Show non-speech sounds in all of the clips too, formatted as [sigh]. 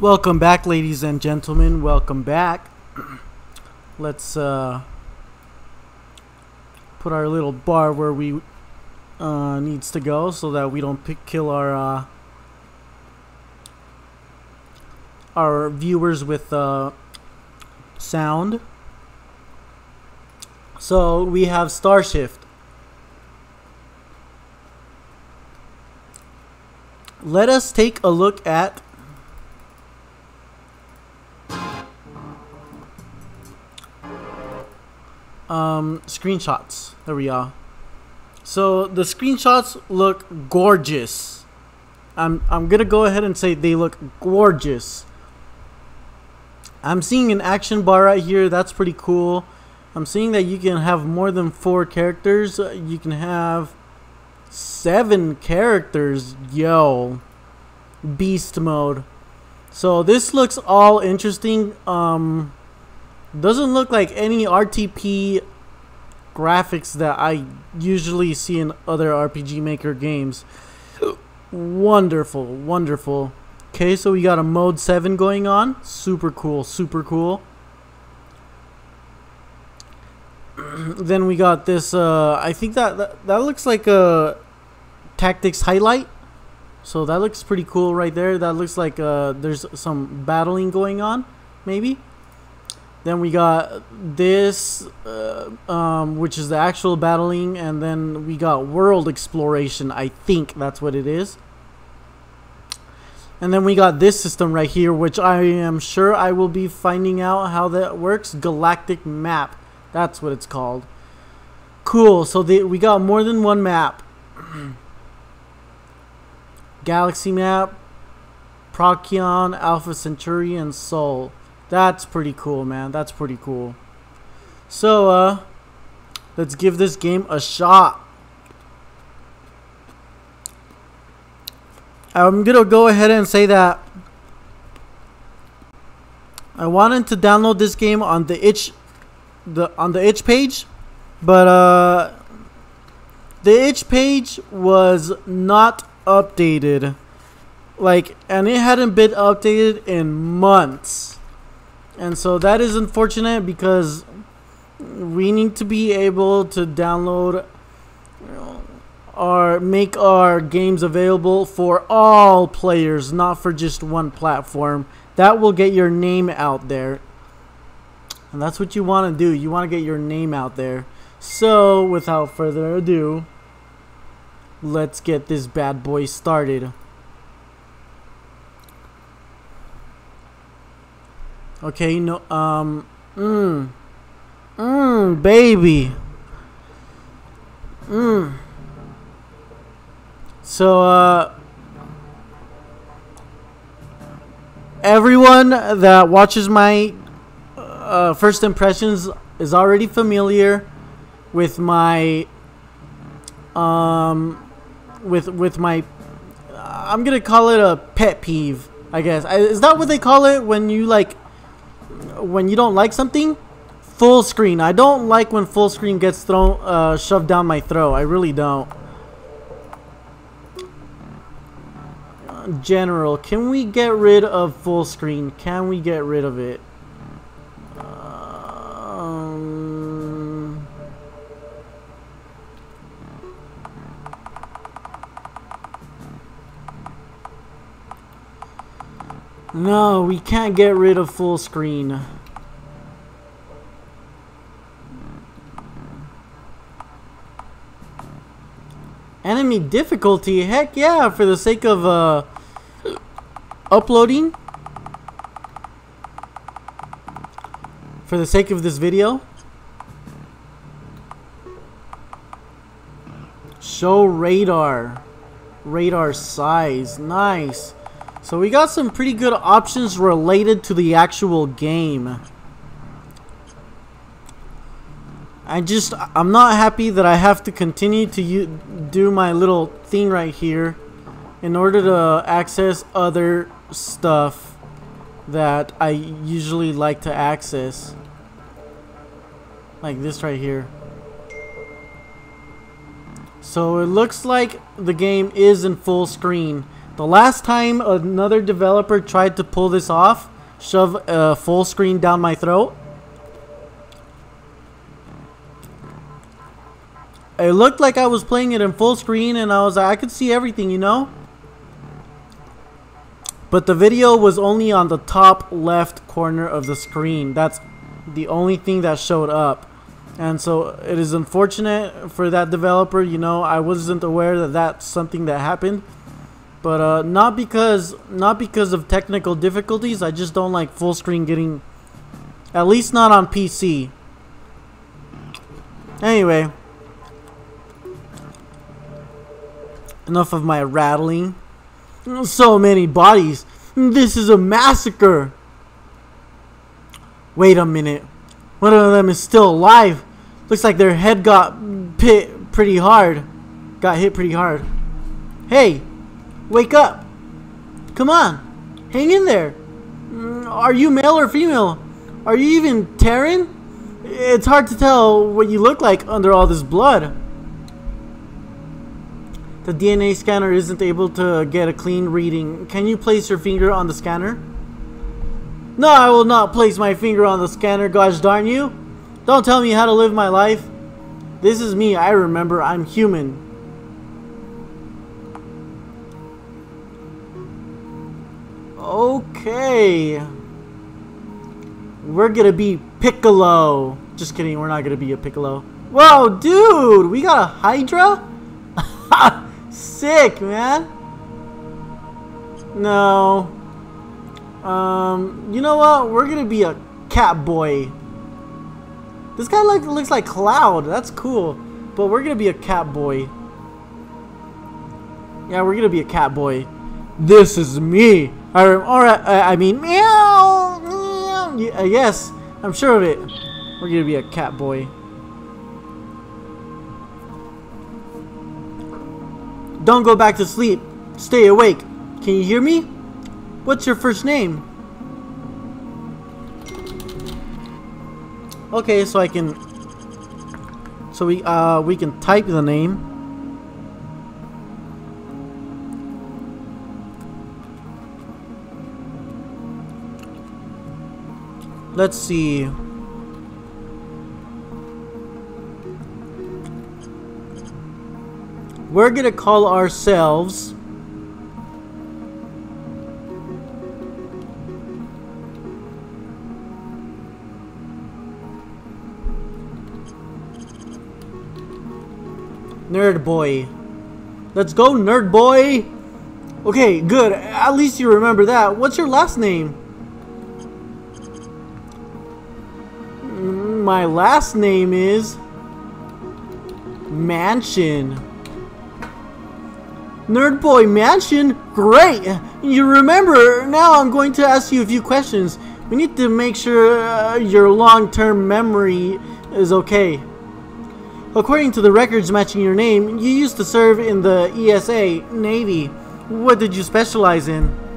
Welcome back, ladies and gentlemen. Welcome back. Let's uh, put our little bar where we uh, needs to go, so that we don't pick, kill our uh, our viewers with uh, sound. So we have Starshift. Let us take a look at um, screenshots. There we are. So the screenshots look gorgeous. I'm I'm gonna go ahead and say they look gorgeous. I'm seeing an action bar right here. That's pretty cool. I'm seeing that you can have more than four characters. You can have seven characters. Yo, beast mode. So this looks all interesting. Um, doesn't look like any RTP graphics that I usually see in other RPG Maker games. wonderful, wonderful. Okay, so we got a mode 7 going on. Super cool, super cool. [clears throat] then we got this, uh, I think that, that, that looks like a tactics highlight. So that looks pretty cool right there. That looks like uh, there's some battling going on, maybe. Then we got this, uh, um, which is the actual battling, and then we got world exploration. I think that's what it is. And then we got this system right here, which I am sure I will be finding out how that works. Galactic map. That's what it's called. Cool. So we got more than one map. [clears throat] Galaxy map, Procyon, Alpha Centauri, and Sol. That's pretty cool, man. That's pretty cool. So, uh, let's give this game a shot. I'm gonna go ahead and say that I wanted to download this game on the itch the on the itch page, but uh the itch page was not updated. Like and it hadn't been updated in months. And so that is unfortunate because we need to be able to download uh, or make our games available for all players, not for just one platform. That will get your name out there. And that's what you want to do. You want to get your name out there. So, without further ado, let's get this bad boy started. Okay, no, um, mmm, mmm, baby, mmm. So, uh, everyone that watches my uh, first impressions is already familiar with my, um, with with my, I'm gonna call it a pet peeve. I guess is that what they call it when you like when you don't like something, full screen. I don't like when full screen gets thrown, uh, shoved down my throat. I really don't. General, can we get rid of full screen? Can we get rid of it? Um, no, we can't get rid of full screen. Enemy difficulty? Heck yeah, for the sake of uh, uploading. For the sake of this video. Show radar. Radar size. Nice. So we got some pretty good options related to the actual game. I just, I'm not happy that I have to continue to do my little thing right here in order to access other stuff that I usually like to access. Like this right here. So it looks like the game is in full screen. The last time another developer tried to pull this off, shove a full screen down my throat, it looked like I was playing it in full screen and I was like, I could see everything, you know? But the video was only on the top left corner of the screen. That's the only thing that showed up. And so it is unfortunate for that developer, you know, I wasn't aware that that's something that happened. But uh, not because not because of technical difficulties. I just don't like full screen getting, at least not on PC. Anyway, enough of my rattling. So many bodies. This is a massacre. Wait a minute. One of them is still alive. Looks like their head got hit pretty hard. Got hit pretty hard. Hey, Wake up! Come on! Hang in there! Mm, are you male or female? Are you even Terran? It's hard to tell what you look like under all this blood. The DNA scanner isn't able to get a clean reading. Can you place your finger on the scanner? No, I will not place my finger on the scanner, gosh darn you! Don't tell me how to live my life. This is me, I remember, I'm human. Okay. We're gonna be Piccolo. Just kidding, we're not gonna be a Piccolo. Whoa, dude! We got a Hydra? [laughs] Sick, man. No. Um, you know what? We're gonna be a cat boy. This guy like looks like Cloud. That's cool. But we're gonna be a cat boy. Yeah, we're gonna be a cat boy. This is me. Or, or uh, I mean, meow, meow. Yes, I'm sure of it. We're gonna be a cat boy. Don't go back to sleep. Stay awake. Can you hear me? What's your first name? Okay, so I can so we uh we can type the name. Let's see. We're gonna call ourselves Nerd Boy. Let's go, Nerd Boy! Okay, good. At least you remember that. What's your last name? My last name is Mansion. Nerd Boy Mansion? Great! You remember, now I'm going to ask you a few questions. We need to make sure uh, your long-term memory is okay. According to the records matching your name, you used to serve in the ESA, Navy. What did you specialize in?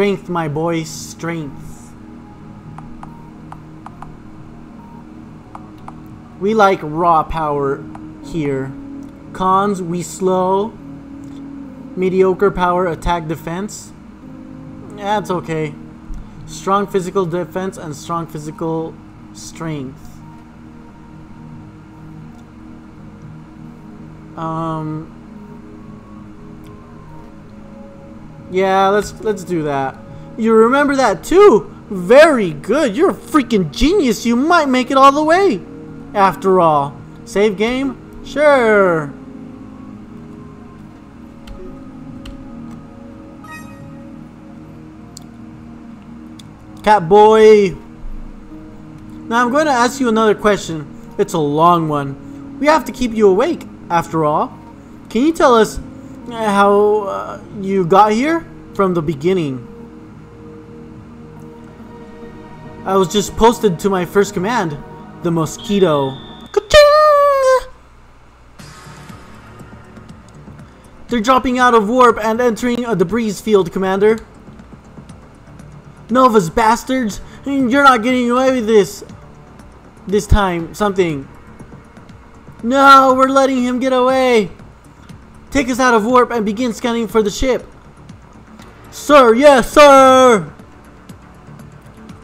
Strength, my boy, strength. We like raw power here. Cons, we slow. Mediocre power, attack, defense. That's okay. Strong physical defense and strong physical strength. Um, Yeah, let's let's do that. You remember that too? Very good. You're a freaking genius. You might make it all the way. After all. Save game? Sure. Cat boy. Now I'm going to ask you another question. It's a long one. We have to keep you awake, after all. Can you tell us how uh, you got here from the beginning. I was just posted to my first command, the mosquito. They're dropping out of warp and entering a debris field, Commander. Novus bastards! You're not getting away with this! This time, something. No, we're letting him get away. Take us out of warp and begin scanning for the ship. Sir, yes, sir!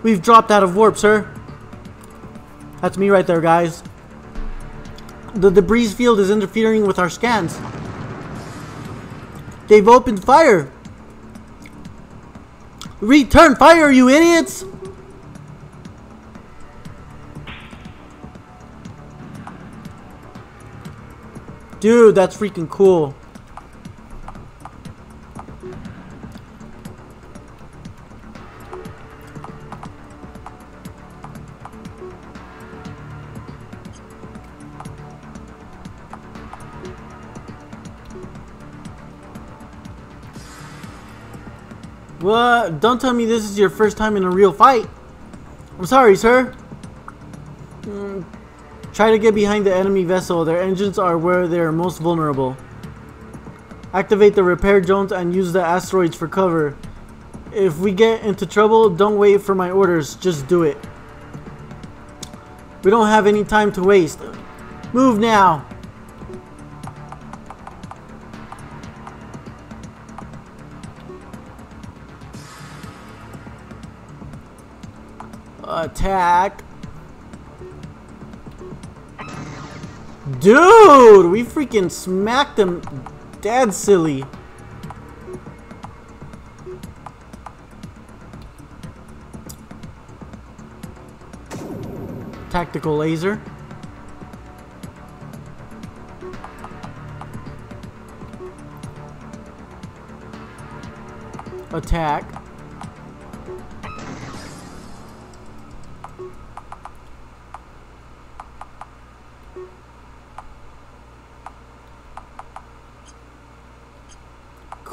We've dropped out of warp, sir. That's me right there, guys. The debris field is interfering with our scans. They've opened fire. Return fire, you idiots! Dude, that's freaking cool. What? Don't tell me this is your first time in a real fight. I'm sorry, sir. Mm, try to get behind the enemy vessel. Their engines are where they're most vulnerable. Activate the repair drones and use the asteroids for cover. If we get into trouble, don't wait for my orders. Just do it. We don't have any time to waste. Move now. Attack. Dude, we freaking smacked them dead silly. Tactical laser. Attack.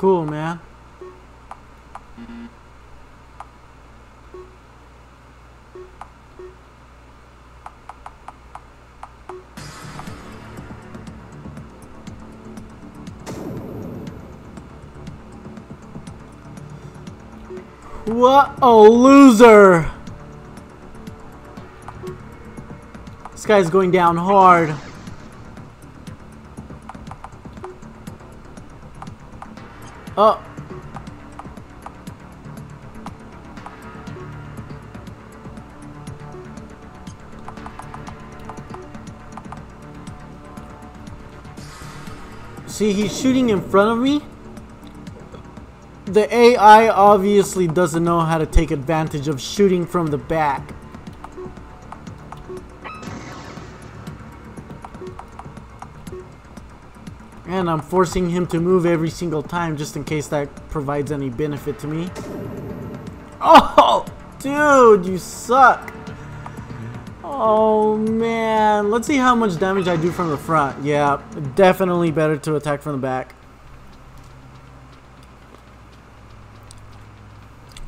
Cool, man. What a loser! This guy's going down hard. See, he's shooting in front of me. The AI obviously doesn't know how to take advantage of shooting from the back. And I'm forcing him to move every single time just in case that provides any benefit to me. Oh, dude, you suck. Oh, man. Let's see how much damage I do from the front. Yeah, definitely better to attack from the back.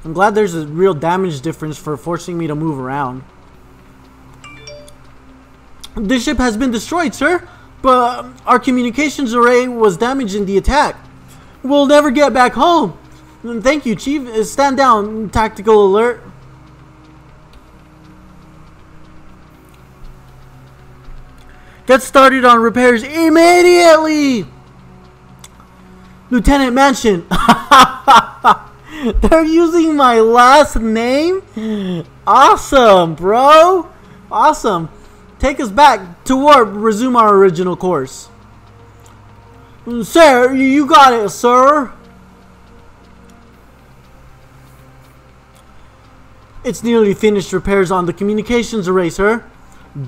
I'm glad there's a real damage difference for forcing me to move around. This ship has been destroyed, sir. But our communications array was damaged in the attack. We'll never get back home. Thank you, Chief. Stand down. Tactical alert. Get started on repairs immediately! Lieutenant Mansion. [laughs] They're using my last name? Awesome, bro. Awesome. Take us back to warp. Resume our original course. Mm, sir, you got it, sir. It's nearly finished repairs on the communications eraser.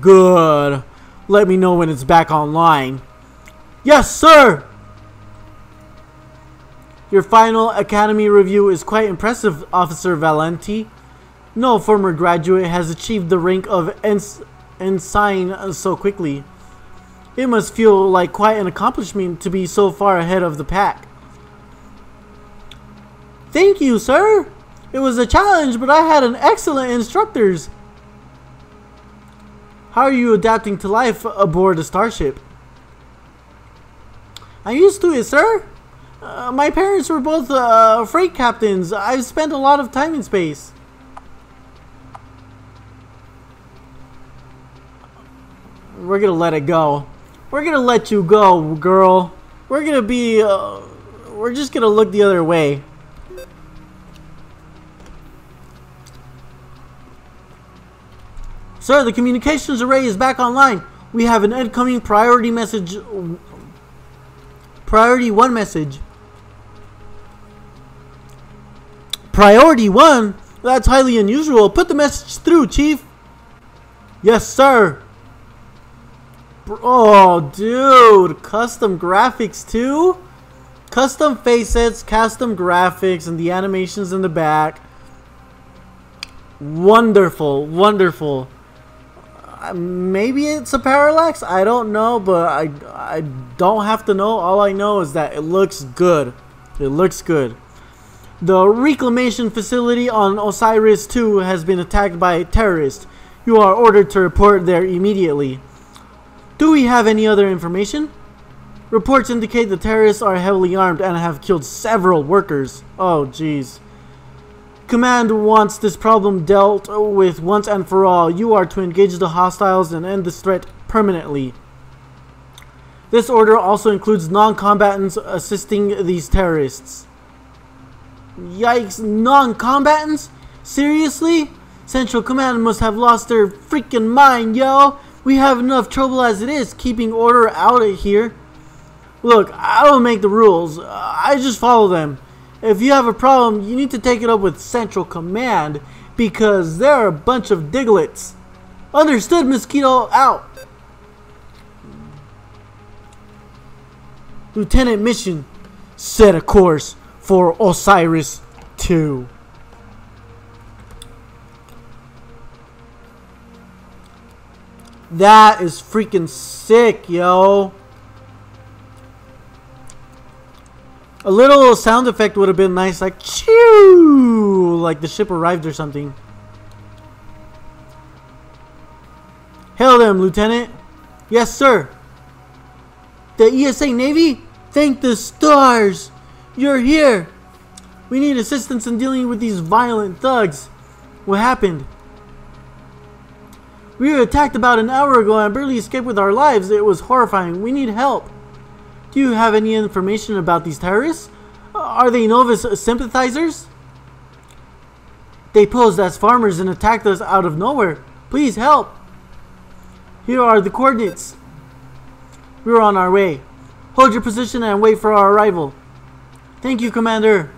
Good. Let me know when it's back online. Yes, sir! Your final academy review is quite impressive, Officer Valenti. No former graduate has achieved the rank of ens and sign so quickly. It must feel like quite an accomplishment to be so far ahead of the pack. Thank you, sir. It was a challenge, but I had an excellent instructors. How are you adapting to life aboard a starship? I'm used to it, sir. Uh, my parents were both uh, freight captains. I've spent a lot of time in space. we're gonna let it go. We're gonna let you go, girl. We're gonna be, uh, we're just gonna look the other way. Sir, the communications array is back online. We have an incoming priority message. Priority 1 message. Priority 1? That's highly unusual. Put the message through, Chief. Yes, sir. Oh, dude. Custom graphics, too? Custom facesets, custom graphics, and the animations in the back. Wonderful, wonderful. Uh, maybe it's a parallax. I don't know, but I I don't have to know. All I know is that it looks good. It looks good. The reclamation facility on Osiris 2 has been attacked by terrorists. You are ordered to report there immediately. Do we have any other information? Reports indicate the terrorists are heavily armed and have killed several workers. Oh, jeez. Command wants this problem dealt with once and for all. You are to engage the hostiles and end this threat permanently. This order also includes non-combatants assisting these terrorists. Yikes, non-combatants? Seriously? Central Command must have lost their freaking mind, yo! We have enough trouble as it is keeping order out of here. Look, I don't make the rules. I just follow them. If you have a problem, you need to take it up with Central Command because they're a bunch of diglets. Understood, Mosquito out. Lieutenant Mansion, set a course for Osiris 2. That is freaking sick, yo. A little sound effect would have been nice, like chew, like the ship arrived or something. Hail them, Lieutenant. Yes, sir. The ESA Navy? Thank the stars. You're here. We need assistance in dealing with these violent thugs. What happened? We were attacked about an hour ago and barely escaped with our lives. It was horrifying. We need help. Do you have any information about these terrorists? Are they Novus sympathizers? They posed as farmers and attacked us out of nowhere. Please help. Here are the coordinates. We're on our way. Hold your position and wait for our arrival. Thank you, Commander.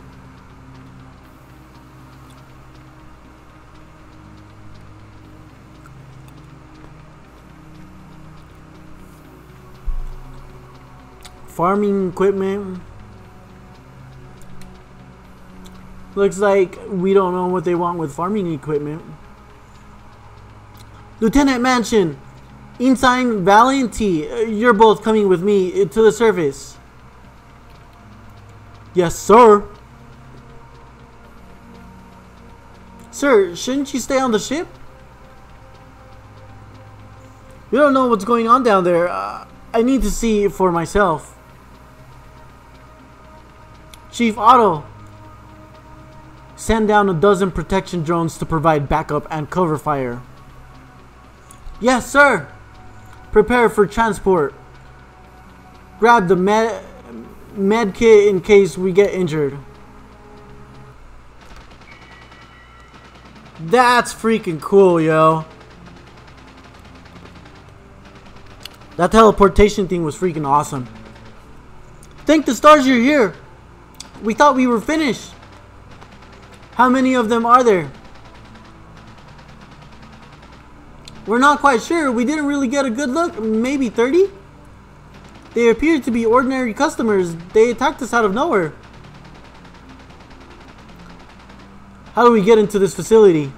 Farming equipment. Looks like we don't know what they want with farming equipment. Lieutenant Mansion, Ensign Valenti, you're both coming with me to the surface. Yes, sir. Sir, shouldn't you stay on the ship? We don't know what's going on down there. Uh, I need to see for myself. Chief Otto, send down a dozen protection drones to provide backup and cover fire. Yes, sir. Prepare for transport. Grab the med, med kit in case we get injured. That's freaking cool, yo. That teleportation thing was freaking awesome. Thank the stars you're here. We thought we were finished. How many of them are there? We're not quite sure. We didn't really get a good look. Maybe 30? They appeared to be ordinary customers. They attacked us out of nowhere. How do we get into this facility?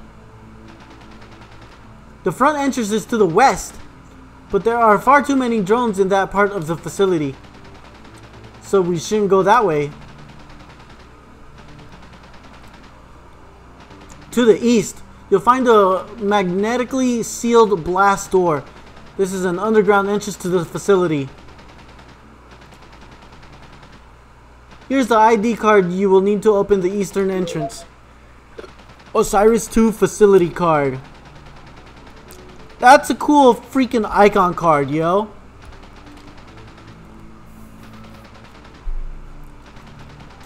The front entrance is to the west, but there are far too many drones in that part of the facility. So we shouldn't go that way. To the east, you'll find a magnetically sealed blast door. This is an underground entrance to the facility. Here's the ID card you will need to open the eastern entrance. Osiris 2 facility card. That's a cool freaking icon card, yo.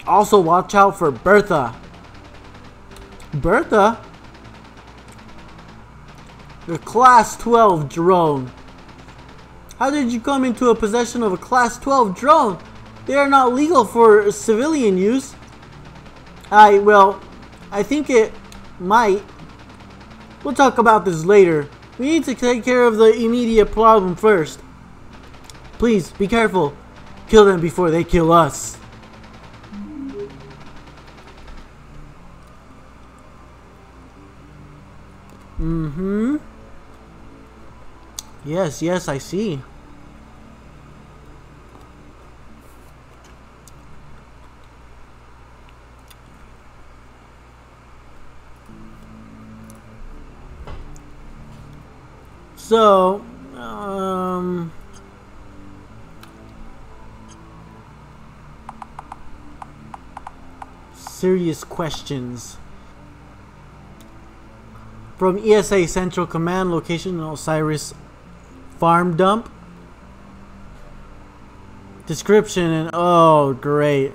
Also, watch out for Bertha. Bertha? The Class 12 drone. How did you come into a possession of a Class 12 drone? They are not legal for civilian use. I, well, I think it might. We'll talk about this later. We need to take care of the immediate problem first. Please, be careful. Kill them before they kill us. Yes, yes, I see. So, um... Serious questions. From ESA Central Command, location in Osiris Farm Dump. Description and oh, great.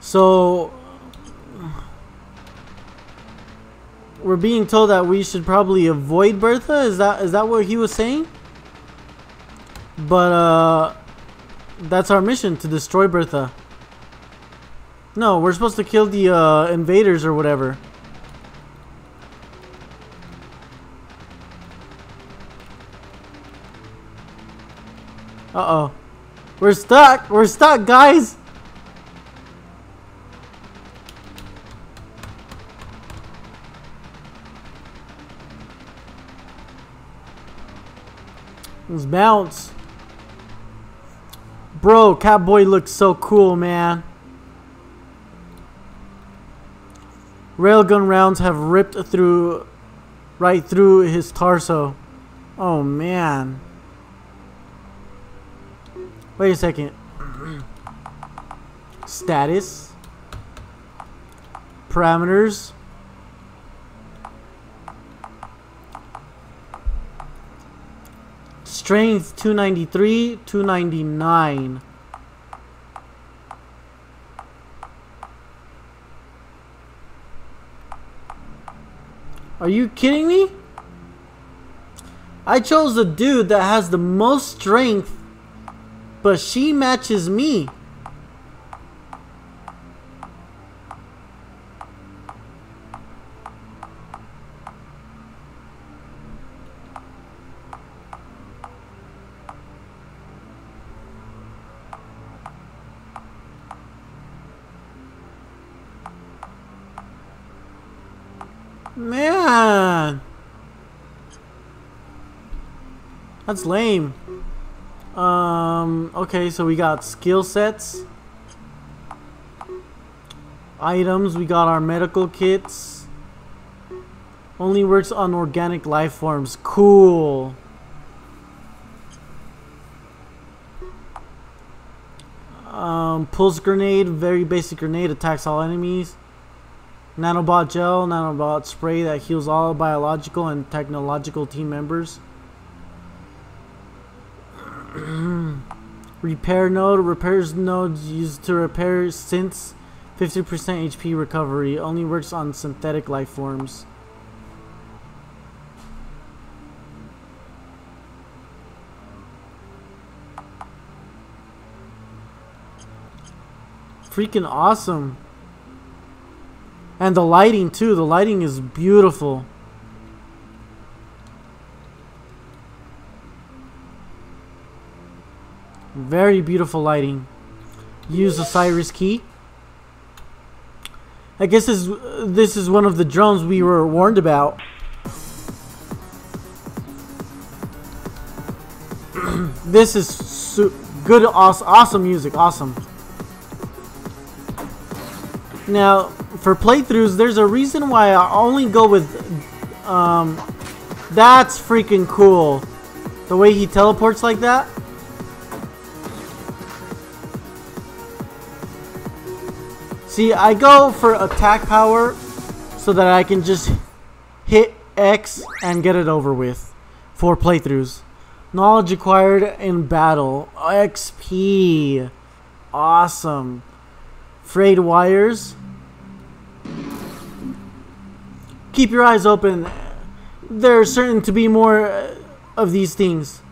So we're being told that we should probably avoid Bertha. Is that is that what he was saying? But uh, that's our mission to destroy Bertha. No, we're supposed to kill the uh, invaders or whatever. Uh oh, we're stuck. We're stuck, guys. Let's bounce. Bro, Catboy looks so cool, man. Railgun rounds have ripped through, right through his torso. Oh, man. Wait a second. Status. Parameters. Strength 293, 299. Are you kidding me? I chose the dude that has the most strength, but she matches me. Man. That's lame. Um, okay, so we got skill sets. Items, we got our medical kits. Only works on organic life forms. Cool. Um, pulse grenade, very basic grenade, attacks all enemies. Nanobot gel, nanobot spray that heals all biological and technological team members. Repair node, repairs nodes used to repair since 50% HP recovery, only works on synthetic life forms. Freaking awesome. And the lighting too. The lighting is beautiful. Very beautiful lighting. Use Osiris key. I guess this, this is one of the drones we were warned about. [clears throat] this is good, awesome, awesome music, awesome. Now, for playthroughs, there's a reason why I only go with, um, that's freaking cool. The way he teleports like that. See, I go for attack power so that I can just hit X and get it over with for playthroughs. Knowledge acquired in battle. XP. Awesome. Frayed wires. Keep your eyes open. There are certain to be more of these things.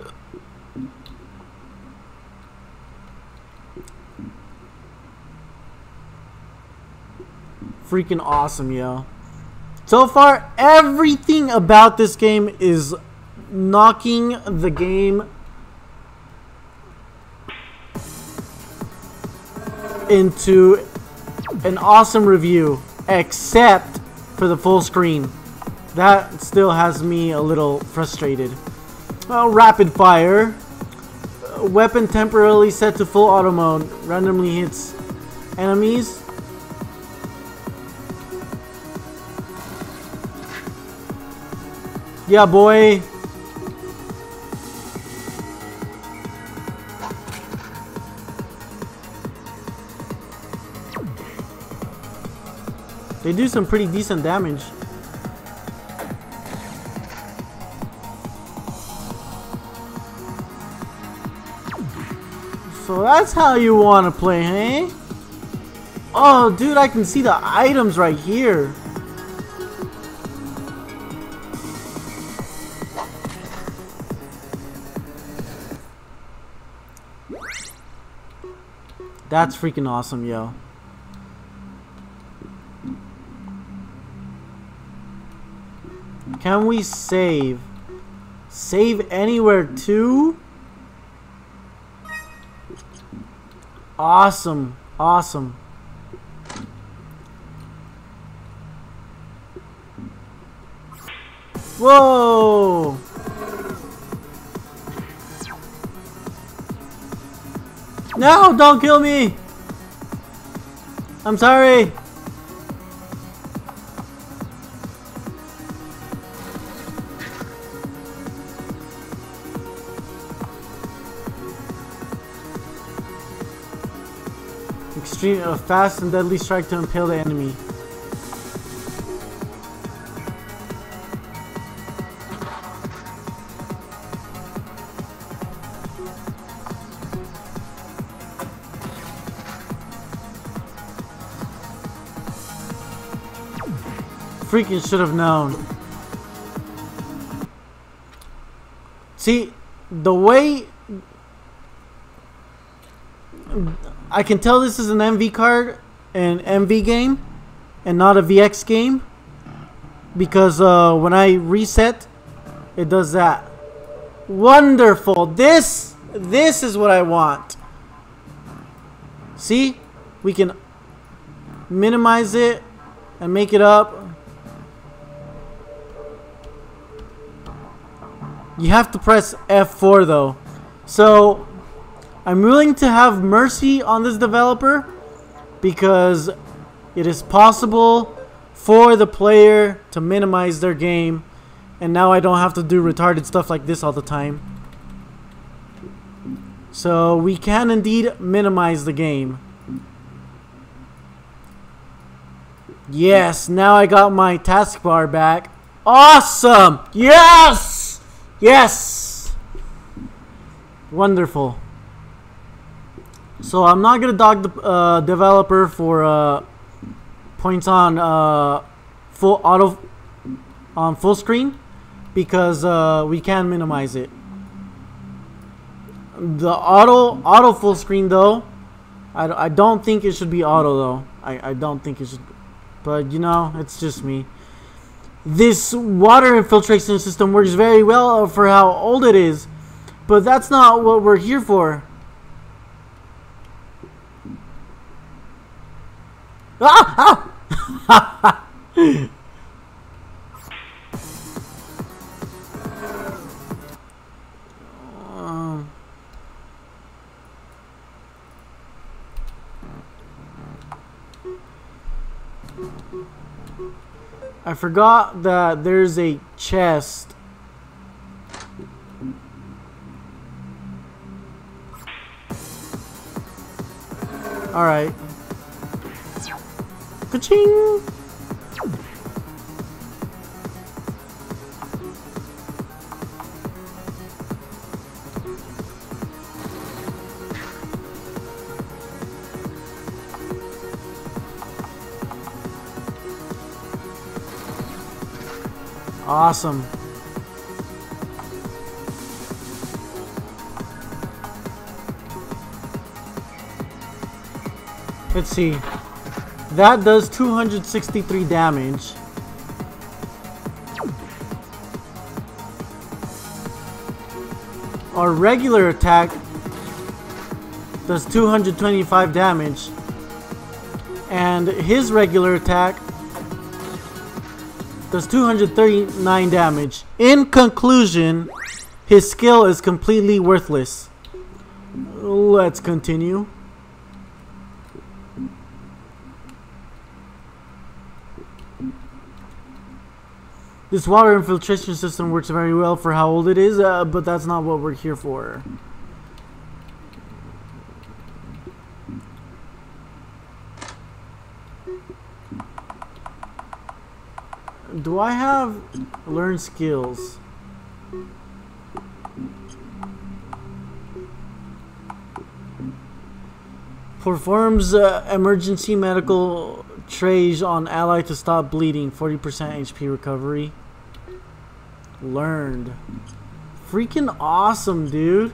Freaking awesome, yo. So far, everything about this game is knocking the game into an awesome review, except for the full screen. That still has me a little frustrated. Well, rapid fire. Weapon temporarily set to full auto mode. Randomly hits enemies. Yeah, boy. They do some pretty decent damage. So that's how you want to play, hey? Oh, dude, I can see the items right here. That's freaking awesome, yo. Can we save? Save anywhere too? Awesome. Awesome. Whoa! No, don't kill me! I'm sorry! Extreme, a fast and deadly strike to impale the enemy. Freaking should have known. See, the way I can tell this is an MV card, an MV game, and not a VX game. Because uh, when I reset, it does that. Wonderful. This, this is what I want. See? We can minimize it and make it up. You have to press F4 though. So I'm willing to have mercy on this developer because it is possible for the player to minimize their game and now I don't have to do retarded stuff like this all the time. So we can indeed minimize the game. Yes, now I got my taskbar back. Awesome! Yes! Yes! Wonderful. So I'm not gonna dog the uh, developer for uh, points on uh, full auto on full screen because uh, we can minimize it. The auto auto full screen though, I, I don't think it should be auto though. I, I don't think it should, but you know it's just me. This water infiltration system works very well for how old it is, but that's not what we're here for. Ah! Ah! [laughs] I forgot that there's a chest. Alright. Ka-ching! Awesome. Let's see. That does 263 damage. Our regular attack does 225 damage. And his regular attack does 239 damage. In conclusion, his skill is completely worthless. Let's continue. This water infiltration system works very well for how old it is, uh, but that's not what we're here for. Do I have learn skills? Performs uh, emergency medical trays on ally to stop bleeding. 40% HP recovery. Learned. Freaking awesome, dude.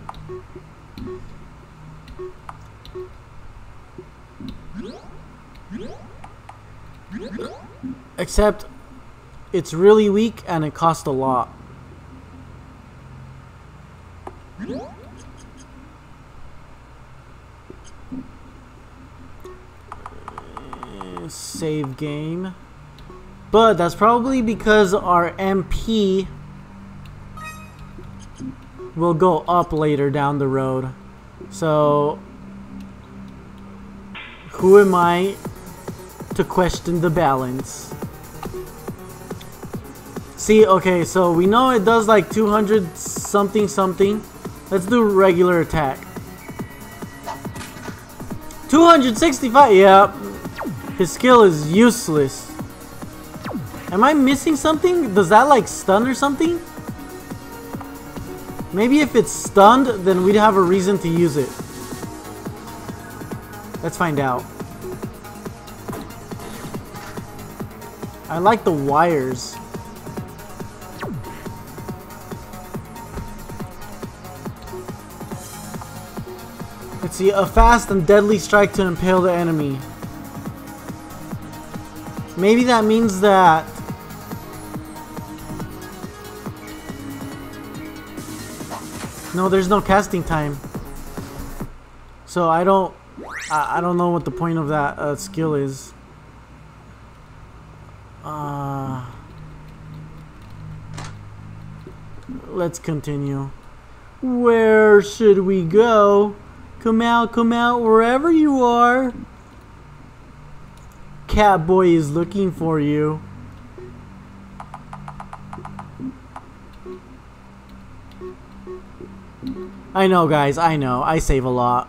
Except it's really weak and it costs a lot. Uh, save game. But that's probably because our MP will go up later down the road. So, who am I to question the balance? See, okay, so we know it does like 200 something something. Let's do regular attack. 265, yeah. His skill is useless. Am I missing something? Does that like stun or something? Maybe if it's stunned, then we'd have a reason to use it. Let's find out. I like the wires. See, a fast and deadly strike to impale the enemy. Maybe that means that No, there's no casting time. So I don't I, I don't know what the point of that uh, skill is. Uh Let's continue. Where should we go? Come out, come out, wherever you are. Catboy is looking for you. I know, guys. I know. I save a lot.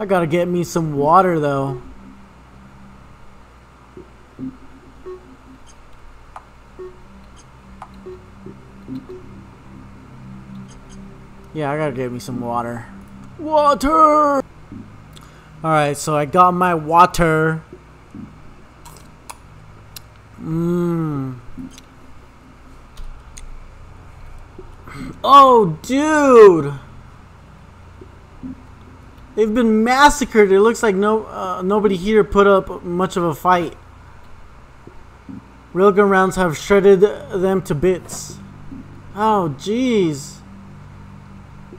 I gotta get me some water, though. Yeah, I gotta get me some water. Water! Alright, so I got my water. Mmm. Oh, dude! They've been massacred. It looks like no uh, nobody here put up much of a fight. Railgun rounds have shredded them to bits. Oh, jeez.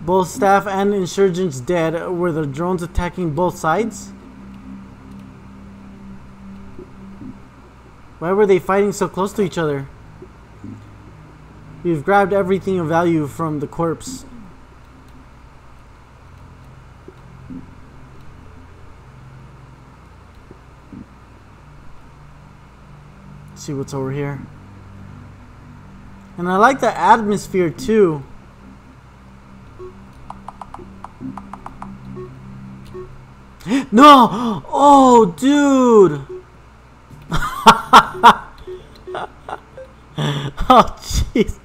Both staff and insurgents dead. Were the drones attacking both sides? Why were they fighting so close to each other? We've grabbed everything of value from the corpse. Let's see what's over here. And I like the atmosphere too. No! Oh, dude! [laughs] oh, jeez.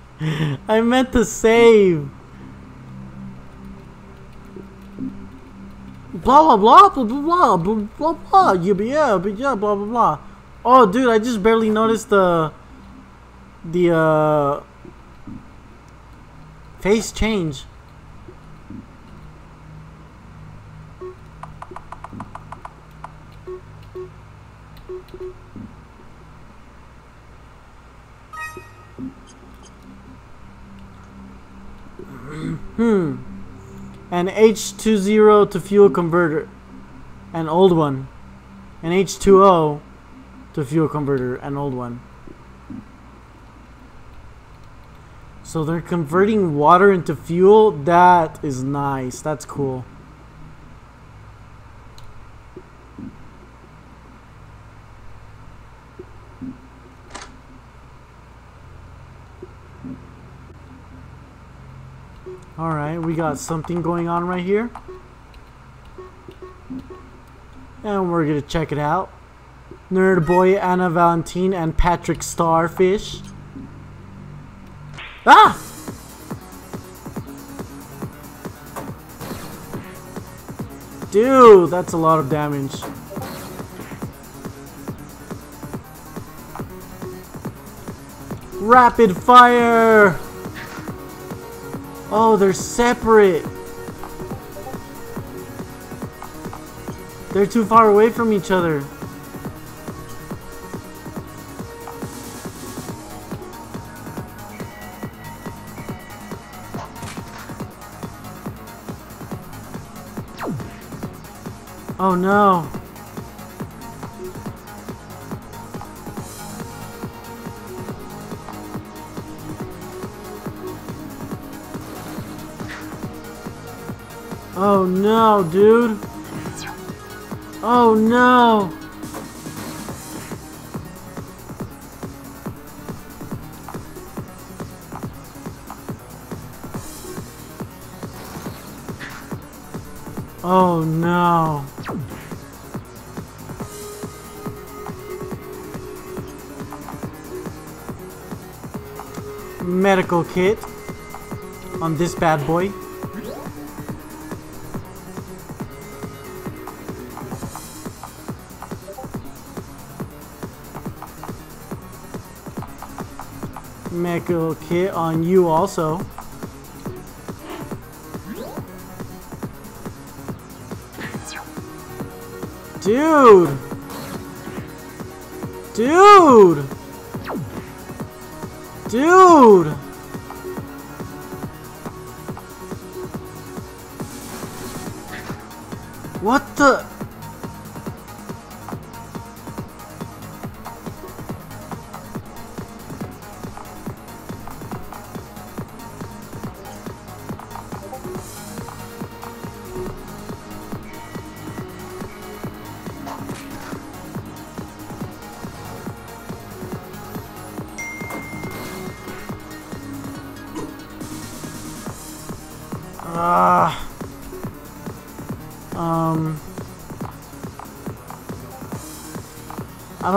I meant to save. Blah, blah, blah, blah, blah, blah, blah, blah, yeah, yeah, yeah, blah, blah, blah. Oh, dude, I just barely noticed the, the, uh, face change. Hmm. An H20 to fuel converter. An old one. An H2O to fuel converter. An old one. So they're converting water into fuel? That is nice. That's cool. Alright, we got something going on right here. And we're gonna check it out. Nerd Boy, Anna Valentine, and Patrick Starfish. Ah! Dude, that's a lot of damage. Rapid fire! Oh, they're separate. They're too far away from each other. Oh no. No, dude. Oh no. Oh no. Medical kit on this bad boy. Medical kit on you also. Dude! Dude! Dude!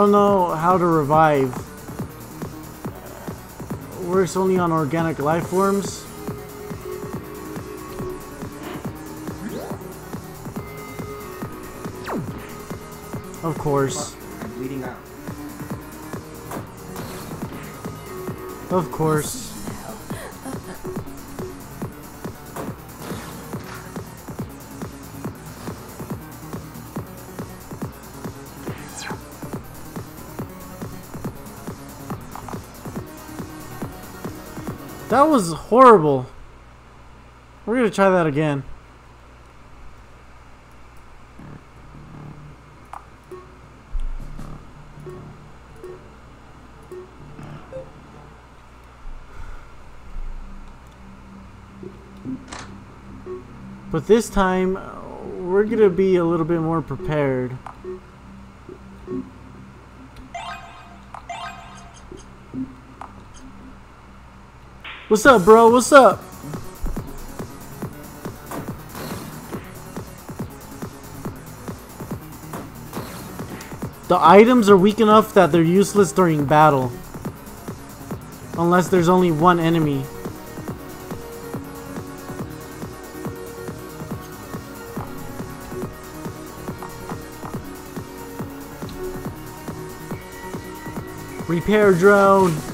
Don't know how to revive. Works only on organic life forms. Of course. Of course. That was horrible. We're gonna try that again. But this time, we're gonna be a little bit more prepared. What's up, bro? What's up? The items are weak enough that they're useless during battle. Unless there's only one enemy. Repair drone.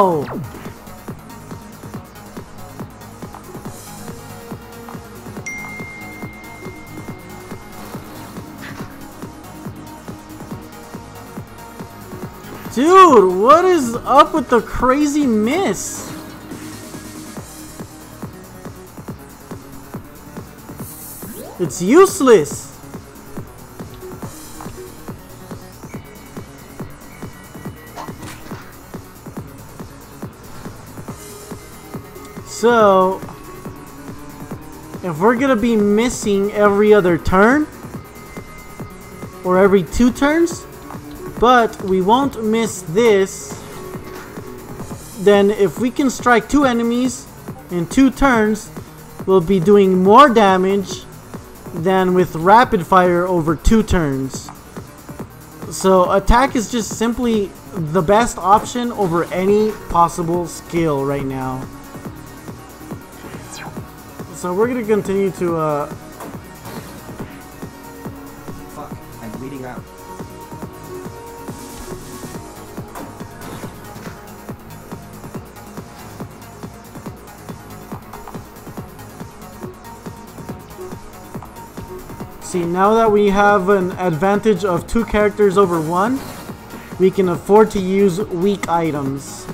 Dude, what is up with the crazy miss? It's useless. So, if we're gonna be missing every other turn, or every two turns, but we won't miss this, then if we can strike two enemies in two turns, we'll be doing more damage than with rapid fire over two turns. So attack is just simply the best option over any possible skill right now. So we're gonna continue to uh Fuck, I'm bleeding out. see now that we have an advantage of two characters over one, we can afford to use weak items.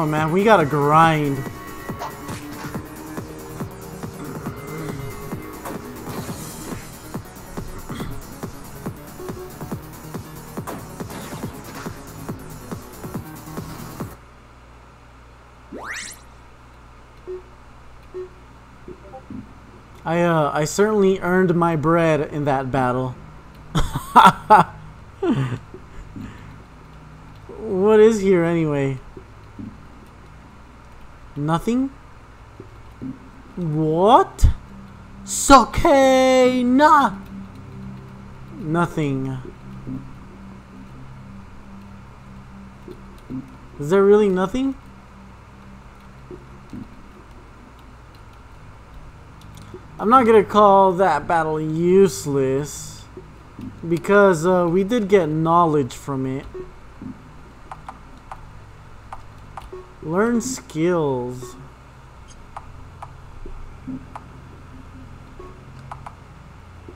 Oh man, we gotta grind. I uh I certainly earned my bread in that battle. [laughs] what is here anyway? Nothing? What? Sakena! Nothing. Is there really nothing? I'm not gonna call that battle useless because uh, we did get knowledge from it. Learn skills.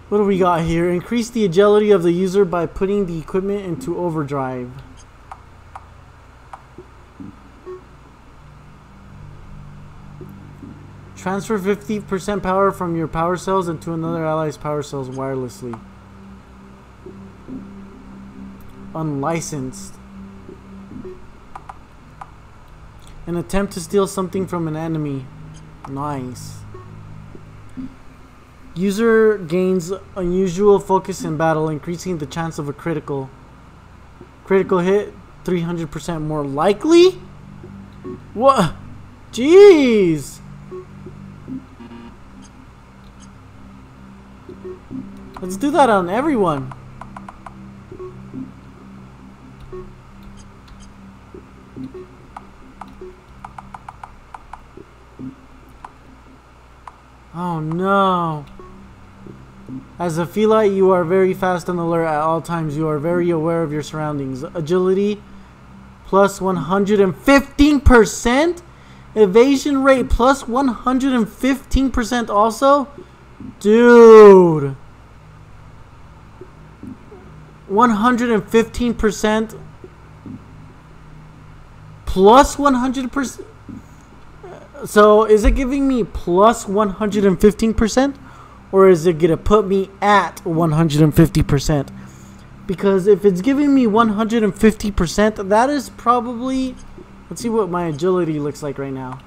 What do we got here? Increase the agility of the user by putting the equipment into overdrive. Transfer 50% power from your power cells into another ally's power cells wirelessly. Unlicensed. An attempt to steal something from an enemy. Nice. User gains unusual focus in battle, increasing the chance of a critical. Critical hit, 300% more likely? What? Jeez! Let's do that on everyone. Oh no. As a Felite, you are very fast and alert at all times. You are very aware of your surroundings. Agility plus 115%. Evasion rate plus 115% also. Dude. 115% plus 100% So is it giving me plus 115% or is it going to put me at 150%? Because if it's giving me 150%, that is probably... Let's see what my agility looks like right now.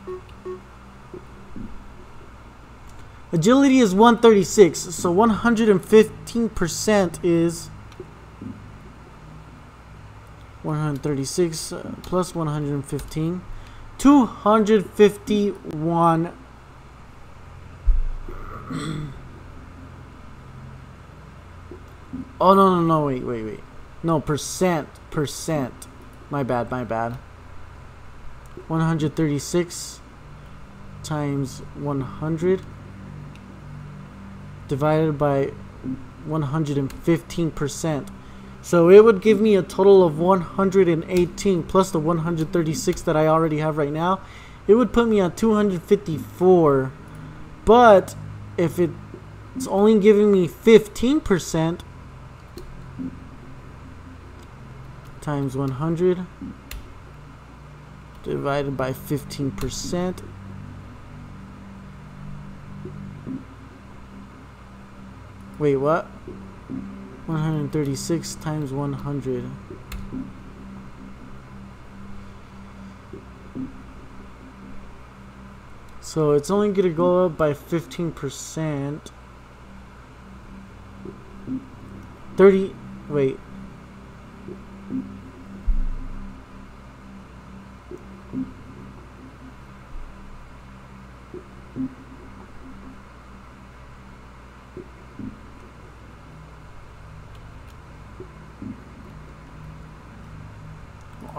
Agility is 136, so 115% is 136 uh, plus 115. 251 [clears throat] Oh no no no wait wait wait. No percent percent. My bad my bad. 136 times 100 divided by 115%. So it would give me a total of 118 plus the 136 that I already have right now. It would put me at 254. But if it's only giving me 15% times 100 divided by 15% Wait, what? 136 times 100. So it's only going to go up by 15%. 30, wait.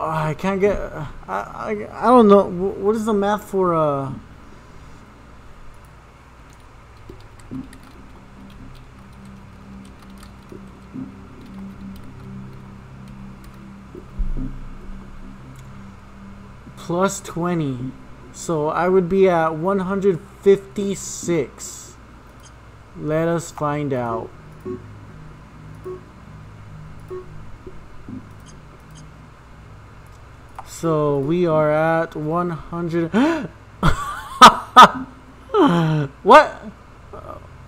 Oh, I can't get. I, I I don't know. What is the math for uh? Plus 20. So I would be at 156. Let us find out. So we are at 100. [gasps] what?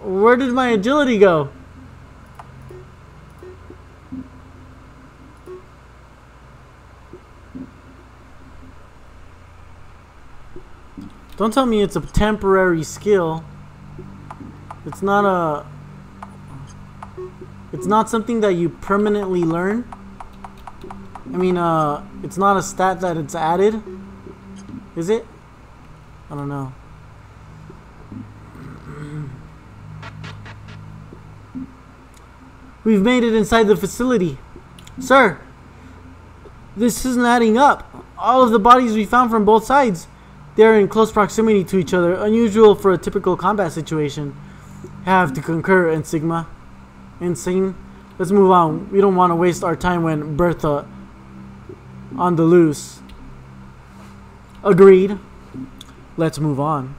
Where did my agility go? Don't tell me it's a temporary skill. It's not a... It's not something that you permanently learn. I mean, uh, it's not a stat that it's added. Is it? I don't know. [clears throat] We've made it inside the facility. Sir, this isn't adding up. All of the bodies we found from both sides, they're in close proximity to each other, unusual for a typical combat situation. Have to concur, in Sigma. Insane. Let's move on. We don't want to waste our time when Bertha on the loose. Agreed. Let's move on.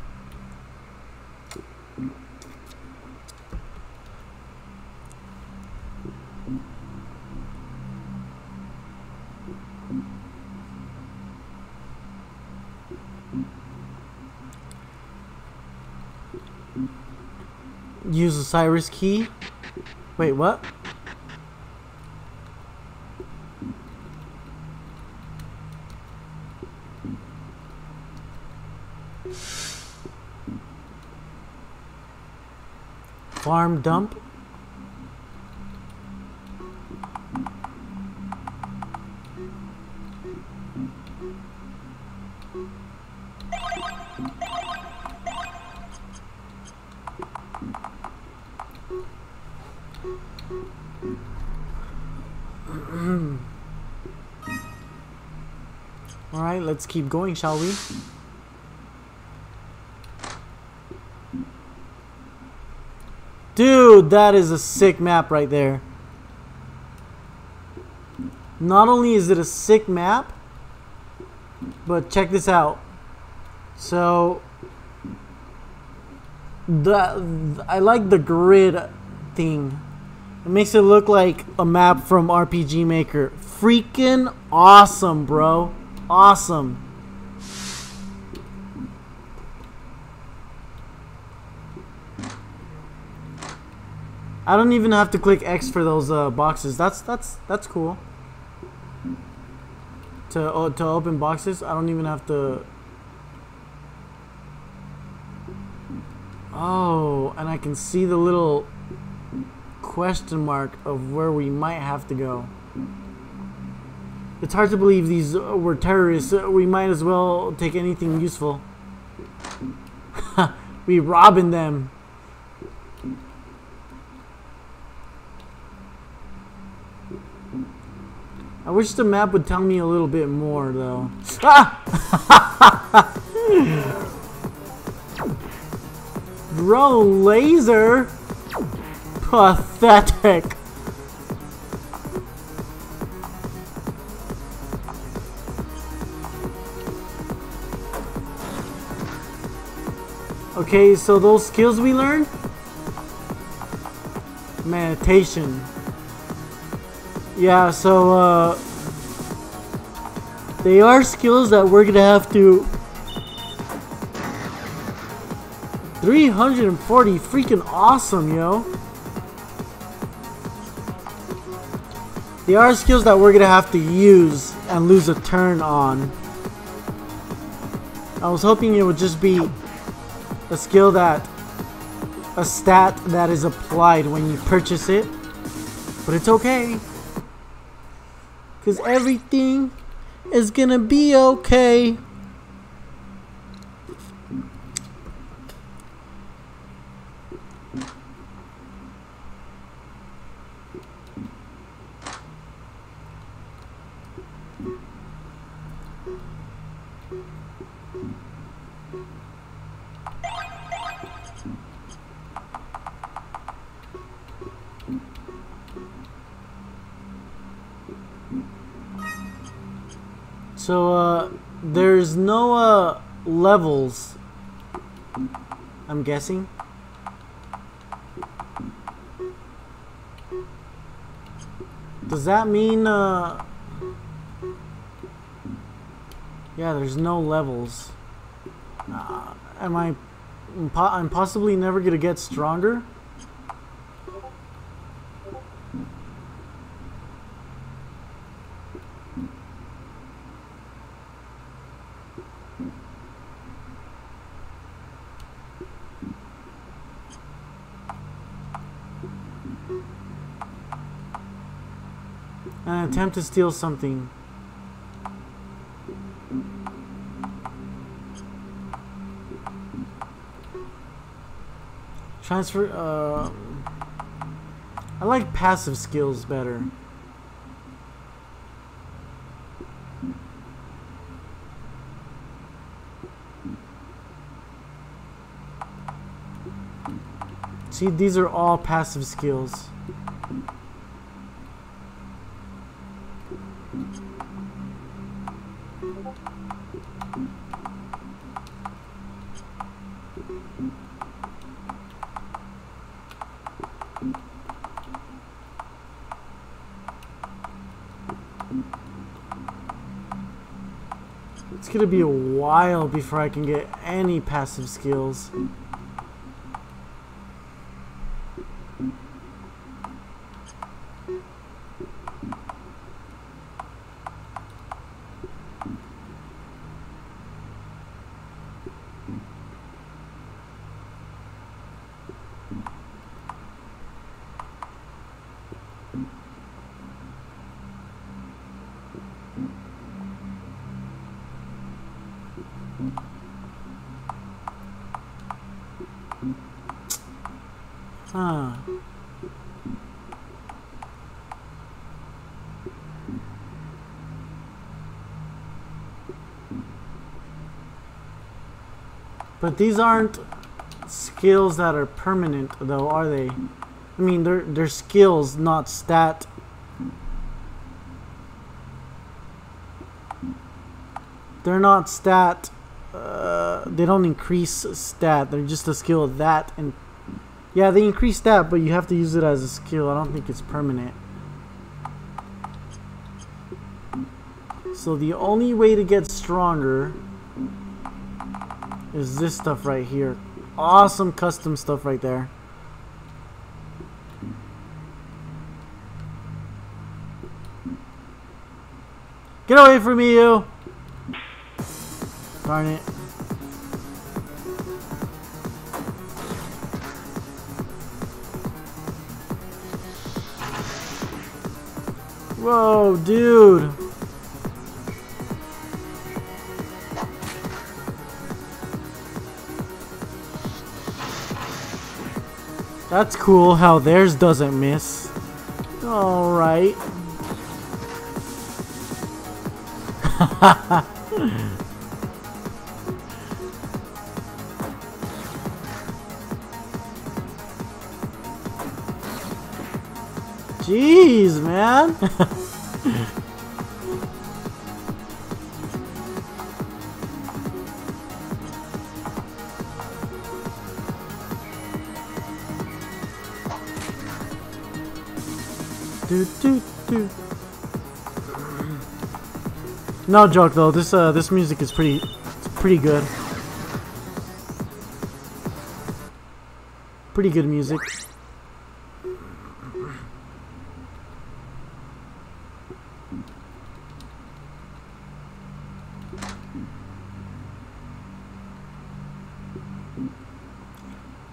Use the Cyrus key. Wait, what? Farm dump. [clears throat] Alright, let's keep going, shall we? Dude, that is a sick map right there. Not only is it a sick map, but check this out. So, the I like the grid thing. It makes it look like a map from RPG Maker. Freaking awesome, bro. Awesome. I don't even have to click X for those uh, boxes. That's that's that's cool. To oh, to open boxes, I don't even have to. Oh, and I can see the little question mark of where we might have to go. It's hard to believe these uh, were terrorists. Uh, We might as well take anything useful. [laughs] we robbing them. I wish the map would tell me a little bit more, though. Ah! [laughs] Bro, laser? Pathetic. Okay, so those skills we learned? Meditation. Yeah, so, uh... They are skills that we're gonna have to... 340 freaking awesome, yo. They are skills that we're gonna have to use and lose a turn on. I was hoping it would just be a skill that a stat that is applied when you purchase it but it's okay because everything is gonna be okay So, uh, there's no, uh, levels. I'm guessing. Does that mean, uh... Yeah, there's no levels. Uh, am I... I'm possibly never gonna get stronger? An attempt to steal something. Transfer, uh... I like passive skills better. See, these are all passive skills. Gonna be a while before I can get any passive skills. But these aren't skills that are permanent though, are they? I mean, they're they're skills, not stat. They're not stat. Uh, they don't increase stat. They're just a skill of that and yeah, they increase stat, but you have to use it as a skill. I don't think it's permanent. So the only way to get stronger is this stuff right here. Awesome custom stuff right there. Get away from me, you! Darn it. Whoa, dude! That's cool how theirs doesn't miss. Alright. [laughs] Jeez, man. [laughs] No joke though. This uh this music is pretty it's pretty good. Pretty good music.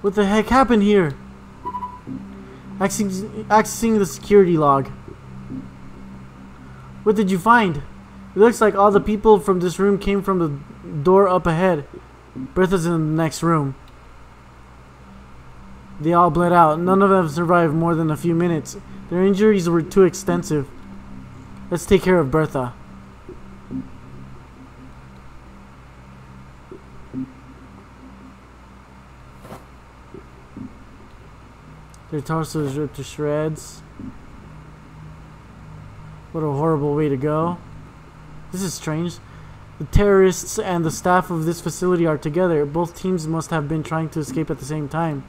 What the heck happened here? Accessing, accessing the security log. What did you find? It looks like all the people from this room came from the door up ahead. Bertha's in the next room. They all bled out. None of them survived more than a few minutes. Their injuries were too extensive. Let's take care of Bertha. Their torso is ripped to shreds. What a horrible way to go. This is strange. The terrorists and the staff of this facility are together. Both teams must have been trying to escape at the same time.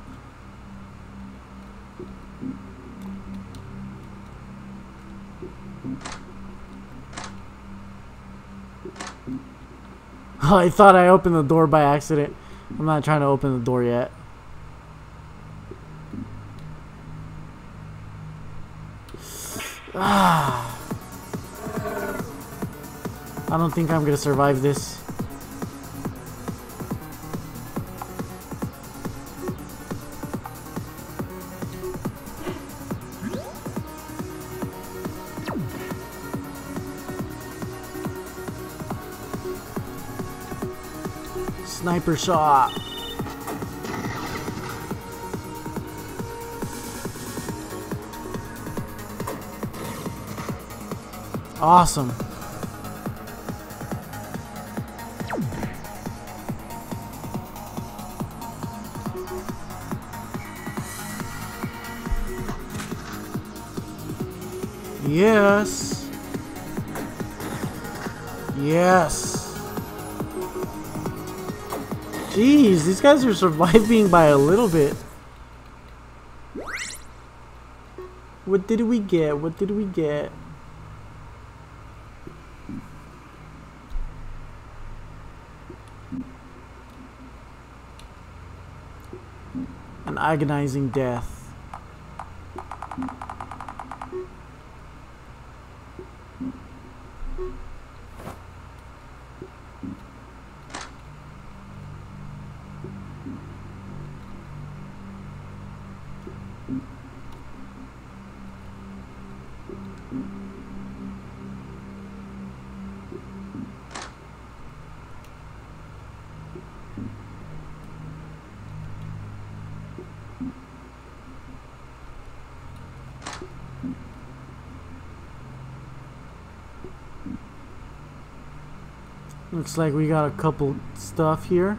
[laughs] I thought I opened the door by accident. I'm not trying to open the door yet. [sighs] Ah. I don't think I'm gonna survive this. Sniper shot. Awesome. Yes. Yes. Jeez, these guys are surviving by a little bit. What did we get? What did we get? An agonizing death. Looks like we got a couple stuff here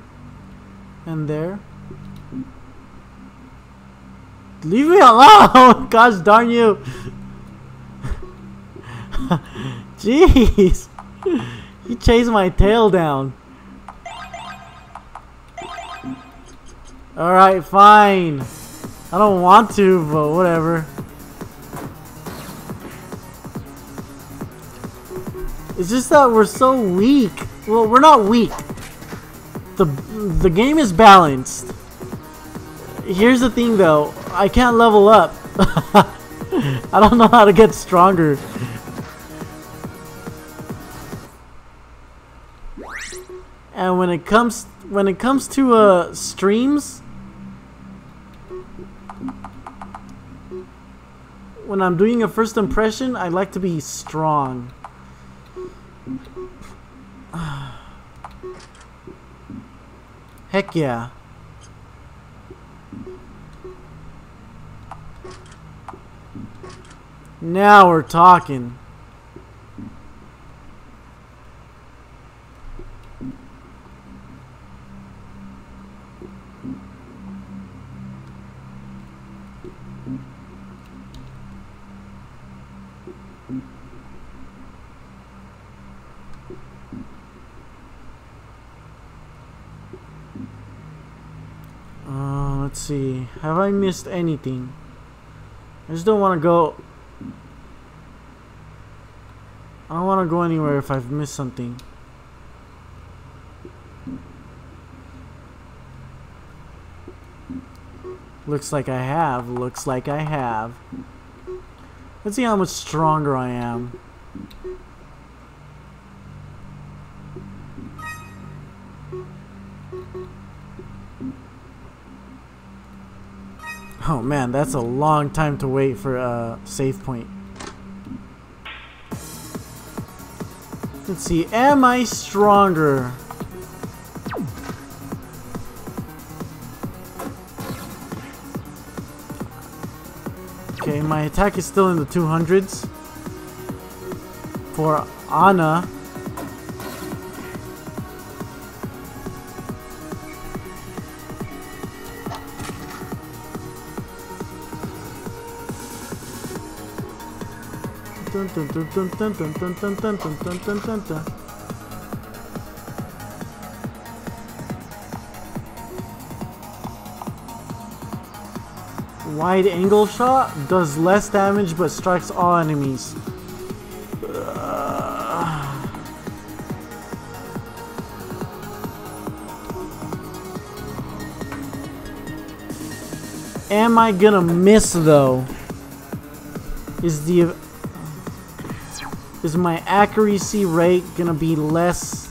and there. Leave me [laughs] alone! Gosh darn you! [laughs] Jeez! You chased my tail down. Alright, fine. I don't want to, but whatever. It's just that we're so weak. Well, we're not weak. The the game is balanced. Here's the thing though, I can't level up. [laughs] I don't know how to get stronger. And when it comes when it comes to uh streams when I'm doing a first impression, I like to be strong. Heck yeah. Now we're talking. Uh, let's see. Have I missed anything? I just don't want to go. I don't want to go anywhere if I've missed something. Looks like I have. Looks like I have. Let's see how much stronger I am. Oh man, that's a long time to wait for a save point. Let's see, am I stronger? Okay, my attack is still in the 200s. For Ana. Wide angle shot does less damage but strikes all enemies. Am I gonna miss though? Is the is my accuracy rate gonna be less?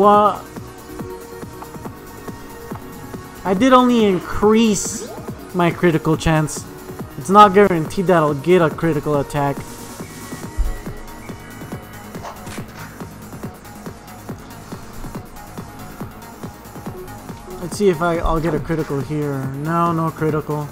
One. I did only increase my critical chance. It's not guaranteed that I'll get a critical attack. Let's see if I, I'll get a critical here. No, no critical.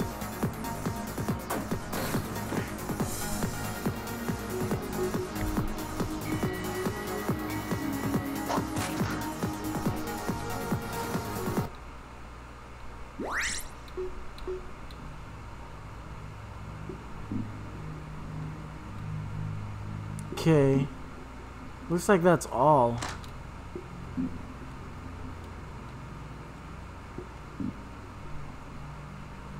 Looks like that's all.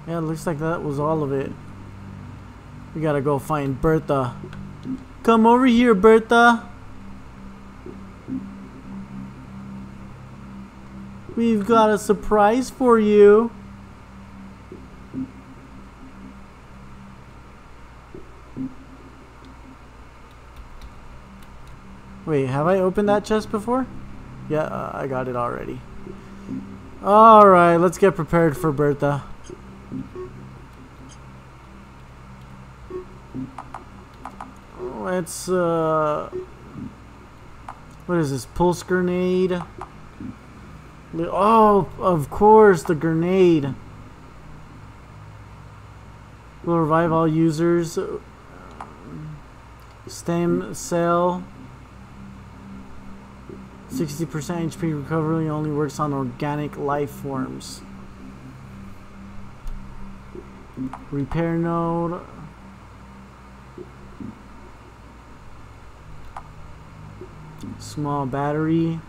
Yeah, looks like that was all of it. We gotta go find Bertha. Come over here, Bertha. We've got a surprise for you. Wait, have I opened that chest before? Yeah, uh, I got it already. Alright, let's get prepared for Bertha. Let's, uh... What is this? Pulse grenade? Oh, of course, the grenade. Will revive all users. Stem cell. 60% HP recovery only works on organic life forms. Repair node. Small battery.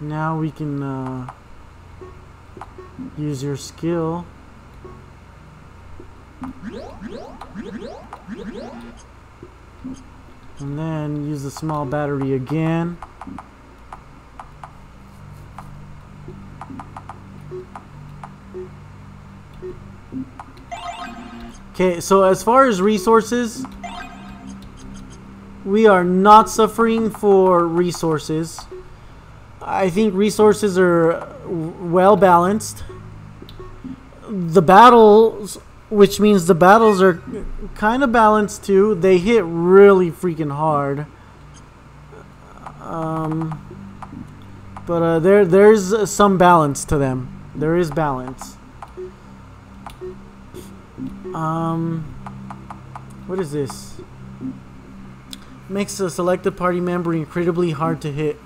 Now we can uh, use your skill. And then use the small battery again. Okay, so as far as resources, we are not suffering for resources. I think resources are well balanced. The battles, which means the battles are kind of balanced too. They hit really freaking hard. Um, but uh, there, there's some balance to them. There is balance. Um, what is this? Makes a selected party member incredibly hard to hit.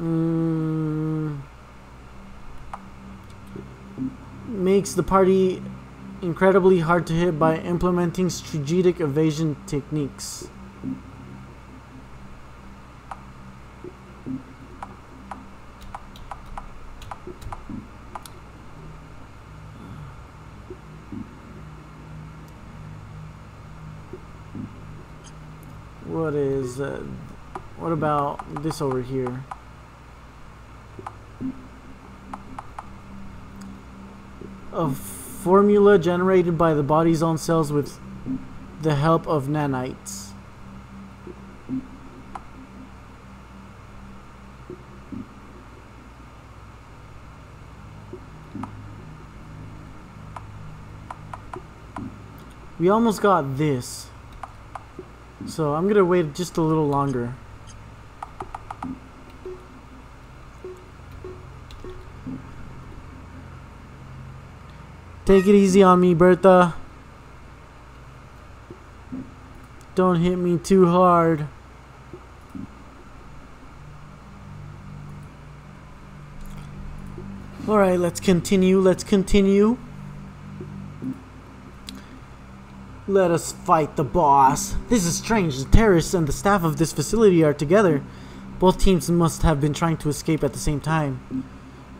Mm, makes the party incredibly hard to hit by implementing strategic evasion techniques. What is uh, what about this over here? A formula generated by the body's own cells with the help of nanites. We almost got this. So I'm gonna wait just a little longer. Take it easy on me, Bertha. Don't hit me too hard. Alright, let's continue. Let's continue. Let us fight the boss. This is strange. The terrorists and the staff of this facility are together. Both teams must have been trying to escape at the same time.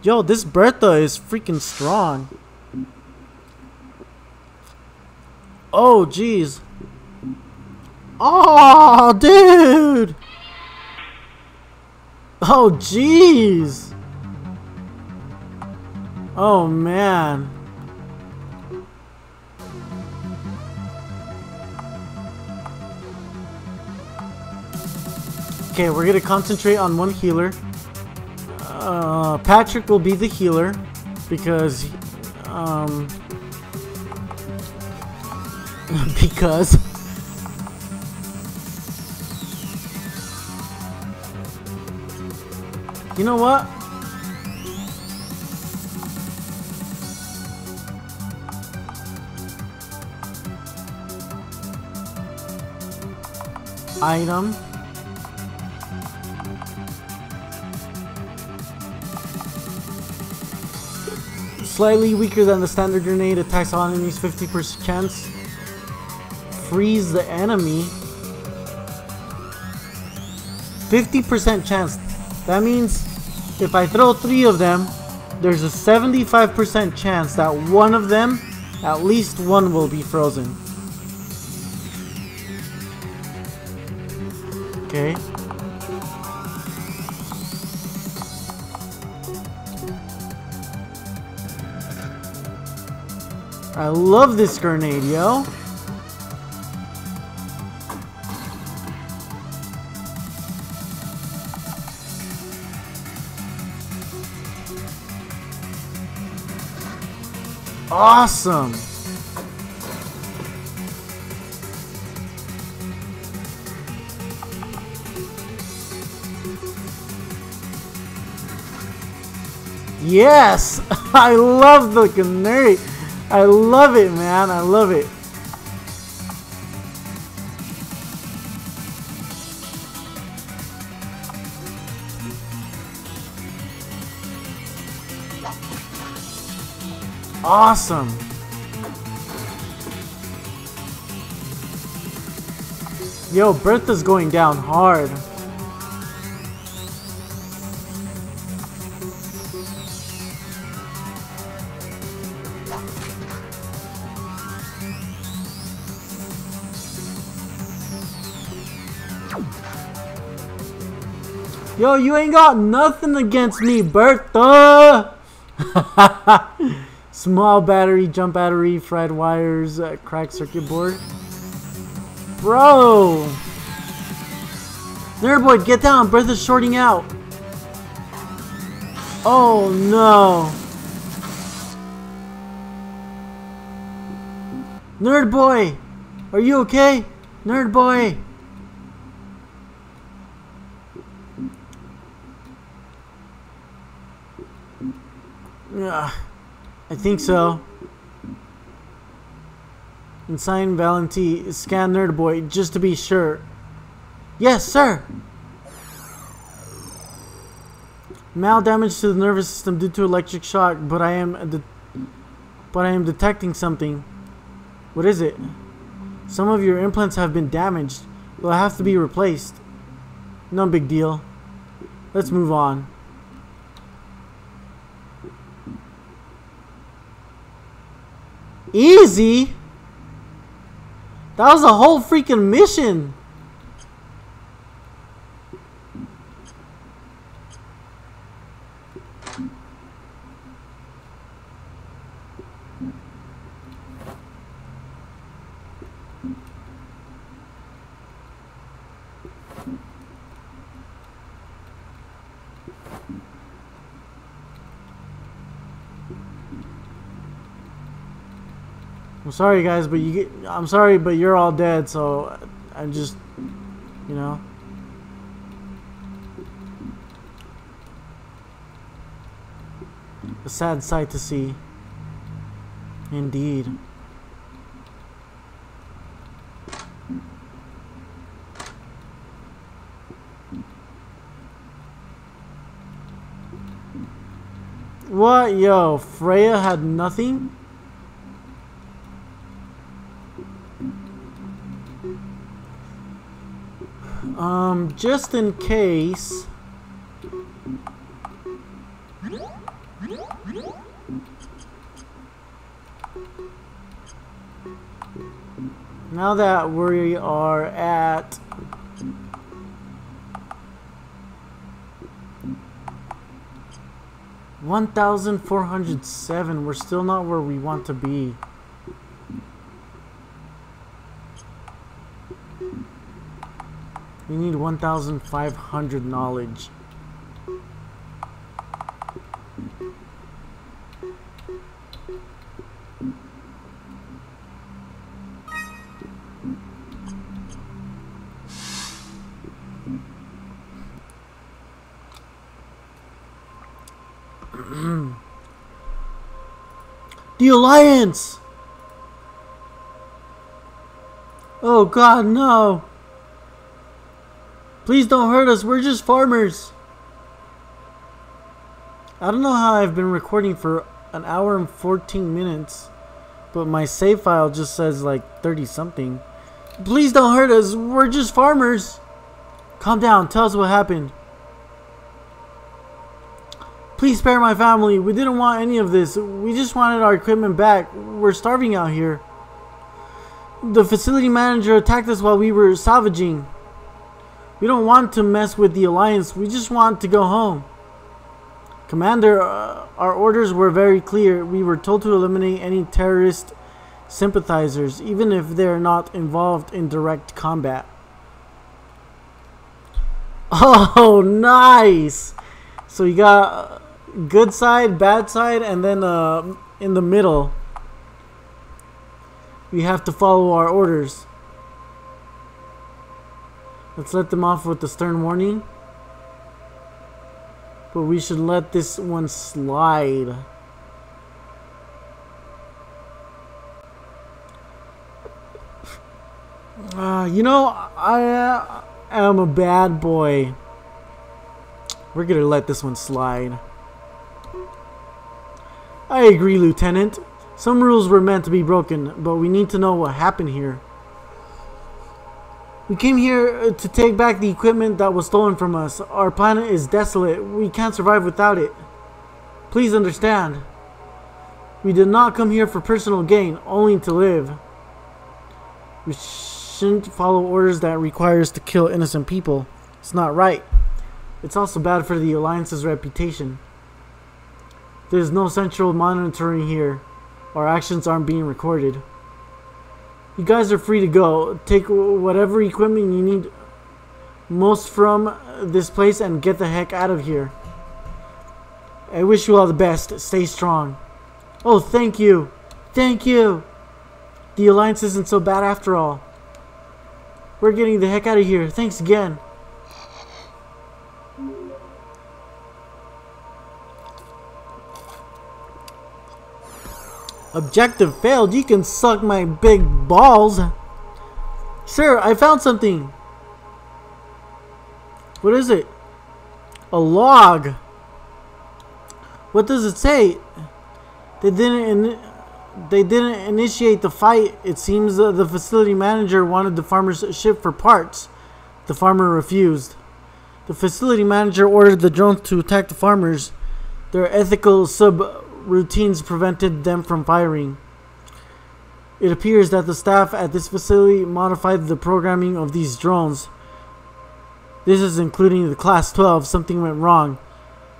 Yo, this Bertha is freaking strong. Oh, jeez. Oh, dude. Oh, jeez. Oh, man. Okay, we're gonna concentrate on one healer. Uh, Patrick will be the healer because, um, [laughs] because. You know what? Item. Slightly weaker than the standard grenade, attacks all enemies 50% chance. Freeze the enemy. 50% chance. That means if I throw three of them, there's a 75% chance that one of them, at least one will be frozen. Okay. I love this grenade, yo. Awesome. Yes! [laughs] I love the grenade. I love it, man. I love it. Awesome. Yo, Bertha's going down hard. Yo, you ain't got nothing against me, Bertha! [laughs] Small battery, jump battery, fried wires, uh, cracked circuit board. Bro! Nerd boy, get down! Bertha's shorting out! Oh no! Nerd boy! Are you okay? Nerd boy! I think so. Ensign Valenti, scan Nerd Boy, just to be sure. Yes, sir! Mal damage to the nervous system due to electric shock, but I am but I am detecting something. What is it? Some of your implants have been damaged. They'll have to be replaced. No big deal. Let's move on. Easy? That was a whole freaking mission. I'm sorry, guys, but you get. I'm sorry, but you're all dead. So I'm just, you know. A sad sight to see. Indeed. What? Yo, Freya had nothing? Um, just in case... Now that we are at... One thousand four hundred seven. We're still not where we want to be. We need 1,500 knowledge. [clears throat] the Alliance! Oh god, no! Please don't hurt us. We're just farmers. I don't know how I've been recording for an hour and 14 minutes. But my save file just says like 30 something. Please don't hurt us. We're just farmers. Calm down. Tell us what happened. Please spare my family. We didn't want any of this. We just wanted our equipment back. We're starving out here. The facility manager attacked us while we were salvaging. We don't want to mess with the Alliance. We just want to go home. Commander, uh, our orders were very clear. We were told to eliminate any terrorist sympathizers, even if they're not involved in direct combat. [laughs] Oh, nice! So you got good side, bad side, and then uh, in the middle, we have to follow our orders. Let's let them off with the stern warning. But we should let this one slide. Uh, you know, I uh, am a bad boy. We're gonna let this one slide. I agree, Lieutenant. Some rules were meant to be broken, but we need to know what happened here. We came here uh, to take back the equipment that was stolen from us. Our planet is desolate. We can't survive without it. Please understand. We did not come here for personal gain, only to live. We shouldn't follow orders that require us to kill innocent people. It's not right. It's also bad for the Alliance's reputation. There's no central monitoring here. Our actions aren't being recorded. You guys are free to go. Take whatever equipment you need most from this place and get the heck out of here. I wish you all the best. Stay strong. Oh, thank you. Thank you. The Alliance isn't so bad after all. We're getting the heck out of here. Thanks again. Objective failed. You can suck my big balls. Sir, I found something. What is it? A log. What does it say? They didn't. they didn't initiate the fight. It seems the facility manager wanted the farmer's ship for parts. The farmer refused. The facility manager ordered the drones to attack the farmers. Their ethical sub routines prevented them from firing. It appears that the staff at this facility modified the programming of these drones. This is including the Class 12. Something went wrong.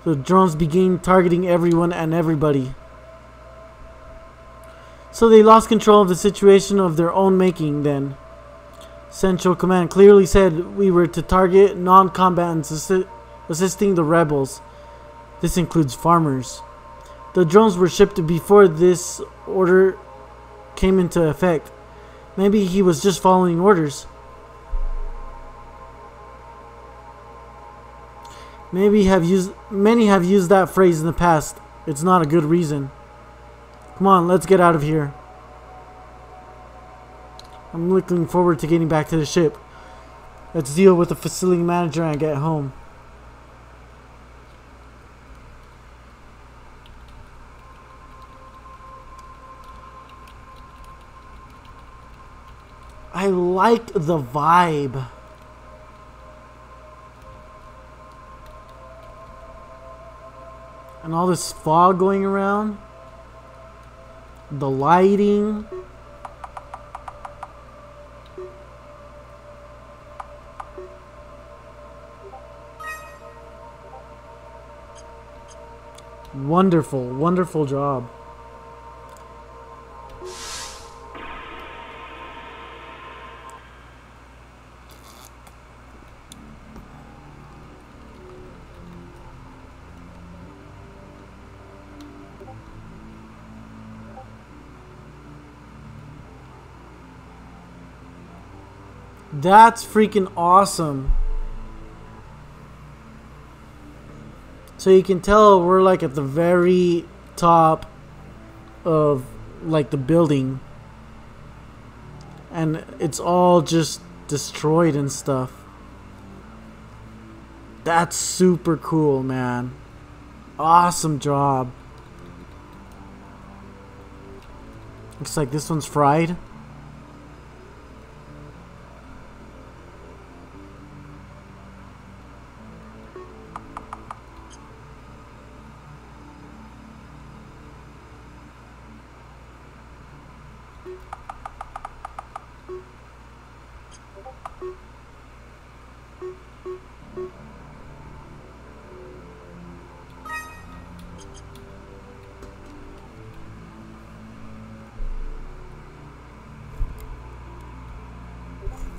The drones began targeting everyone and everybody. So they lost control of the situation of their own making then. Central Command clearly said we were to target non-combatants assi assisting the rebels. This includes farmers. The drones were shipped before this order came into effect. Maybe he was just following orders. Maybe have used many have used that phrase in the past. It's not a good reason. Come on, let's get out of here. I'm looking forward to getting back to the ship. Let's deal with the facility manager and get home. I like the vibe. And all this fog going around. The lighting. Wonderful, wonderful job. That's freaking awesome. So you can tell we're like at the very top of like the building. And it's all just destroyed and stuff. That's super cool, man. Awesome job. Looks like this one's fried.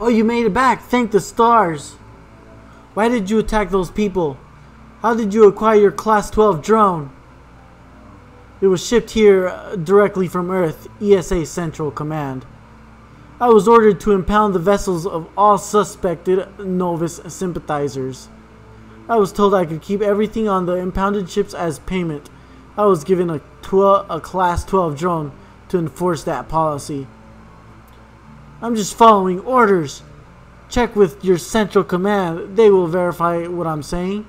Oh, you made it back. Thank the stars. Why did you attack those people? How did you acquire your Class 12 drone? It was shipped here uh, directly from Earth, ESA Central Command. I was ordered to impound the vessels of all suspected Novus sympathizers. I was told I could keep everything on the impounded ships as payment. I was given a, 12, a Class 12 drone to enforce that policy. I'm just following orders. Check with your central command. They will verify what I'm saying.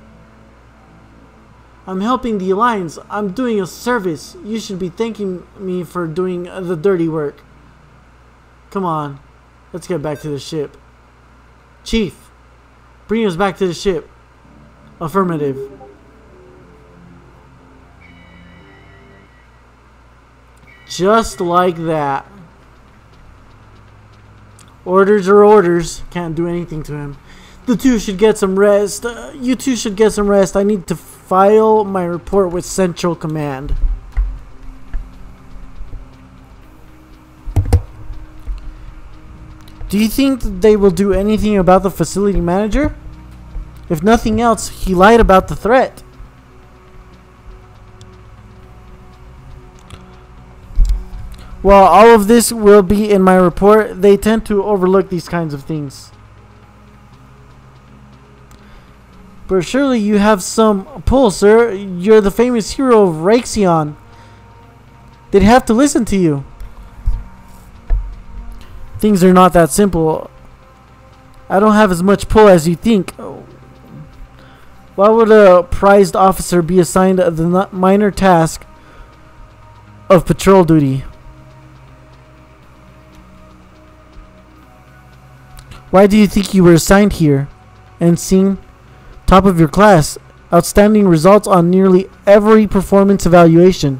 I'm helping the Alliance. I'm doing a service. You should be thanking me for doing the dirty work. Come on. Let's get back to the ship. Chief, bring us back to the ship. Affirmative. Just like that. Orders are orders. Can't do anything to him. The two should get some rest. Uh, you two should get some rest. I need to file my report with Central Command. Do you think they will do anything about the facility manager? If nothing else, he lied about the threat. While all of this will be in my report, they tend to overlook these kinds of things. But surely you have some pull, sir. You're the famous hero of Raxion. They'd have to listen to you. Things are not that simple. I don't have as much pull as you think. Why would a prized officer be assigned the minor task of patrol duty? Why do you think you were assigned here? Ensign top of your class, outstanding results on nearly every performance evaluation.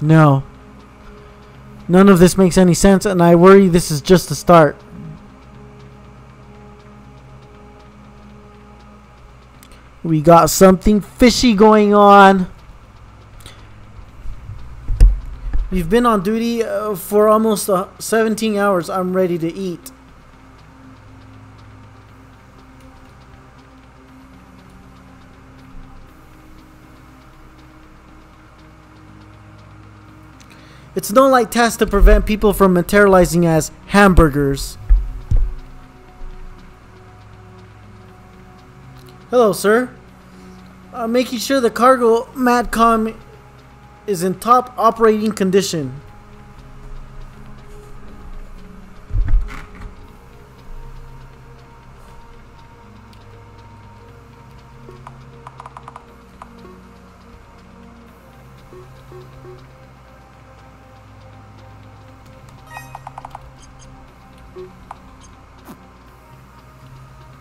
No. None of this makes any sense, and I worry this is just the start. We got something fishy going on. We've been on duty uh, for almost uh, 17 hours. I'm ready to eat. It's no light task to prevent people from materializing as hamburgers. Hello, sir. Making sure the cargo MADCOM is in top operating condition.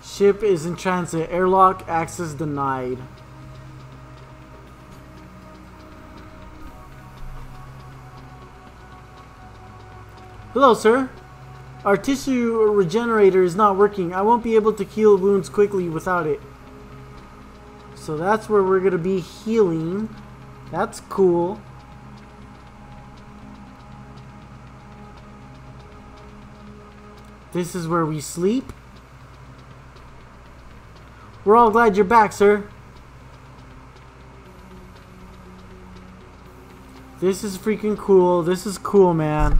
Ship is in transit. Airlock access denied. Hello, sir. Our tissue regenerator is not working. I won't be able to heal wounds quickly without it. So that's where we're going to be healing. That's cool. This is where we sleep. We're all glad you're back, sir. This is freaking cool. This is cool, man.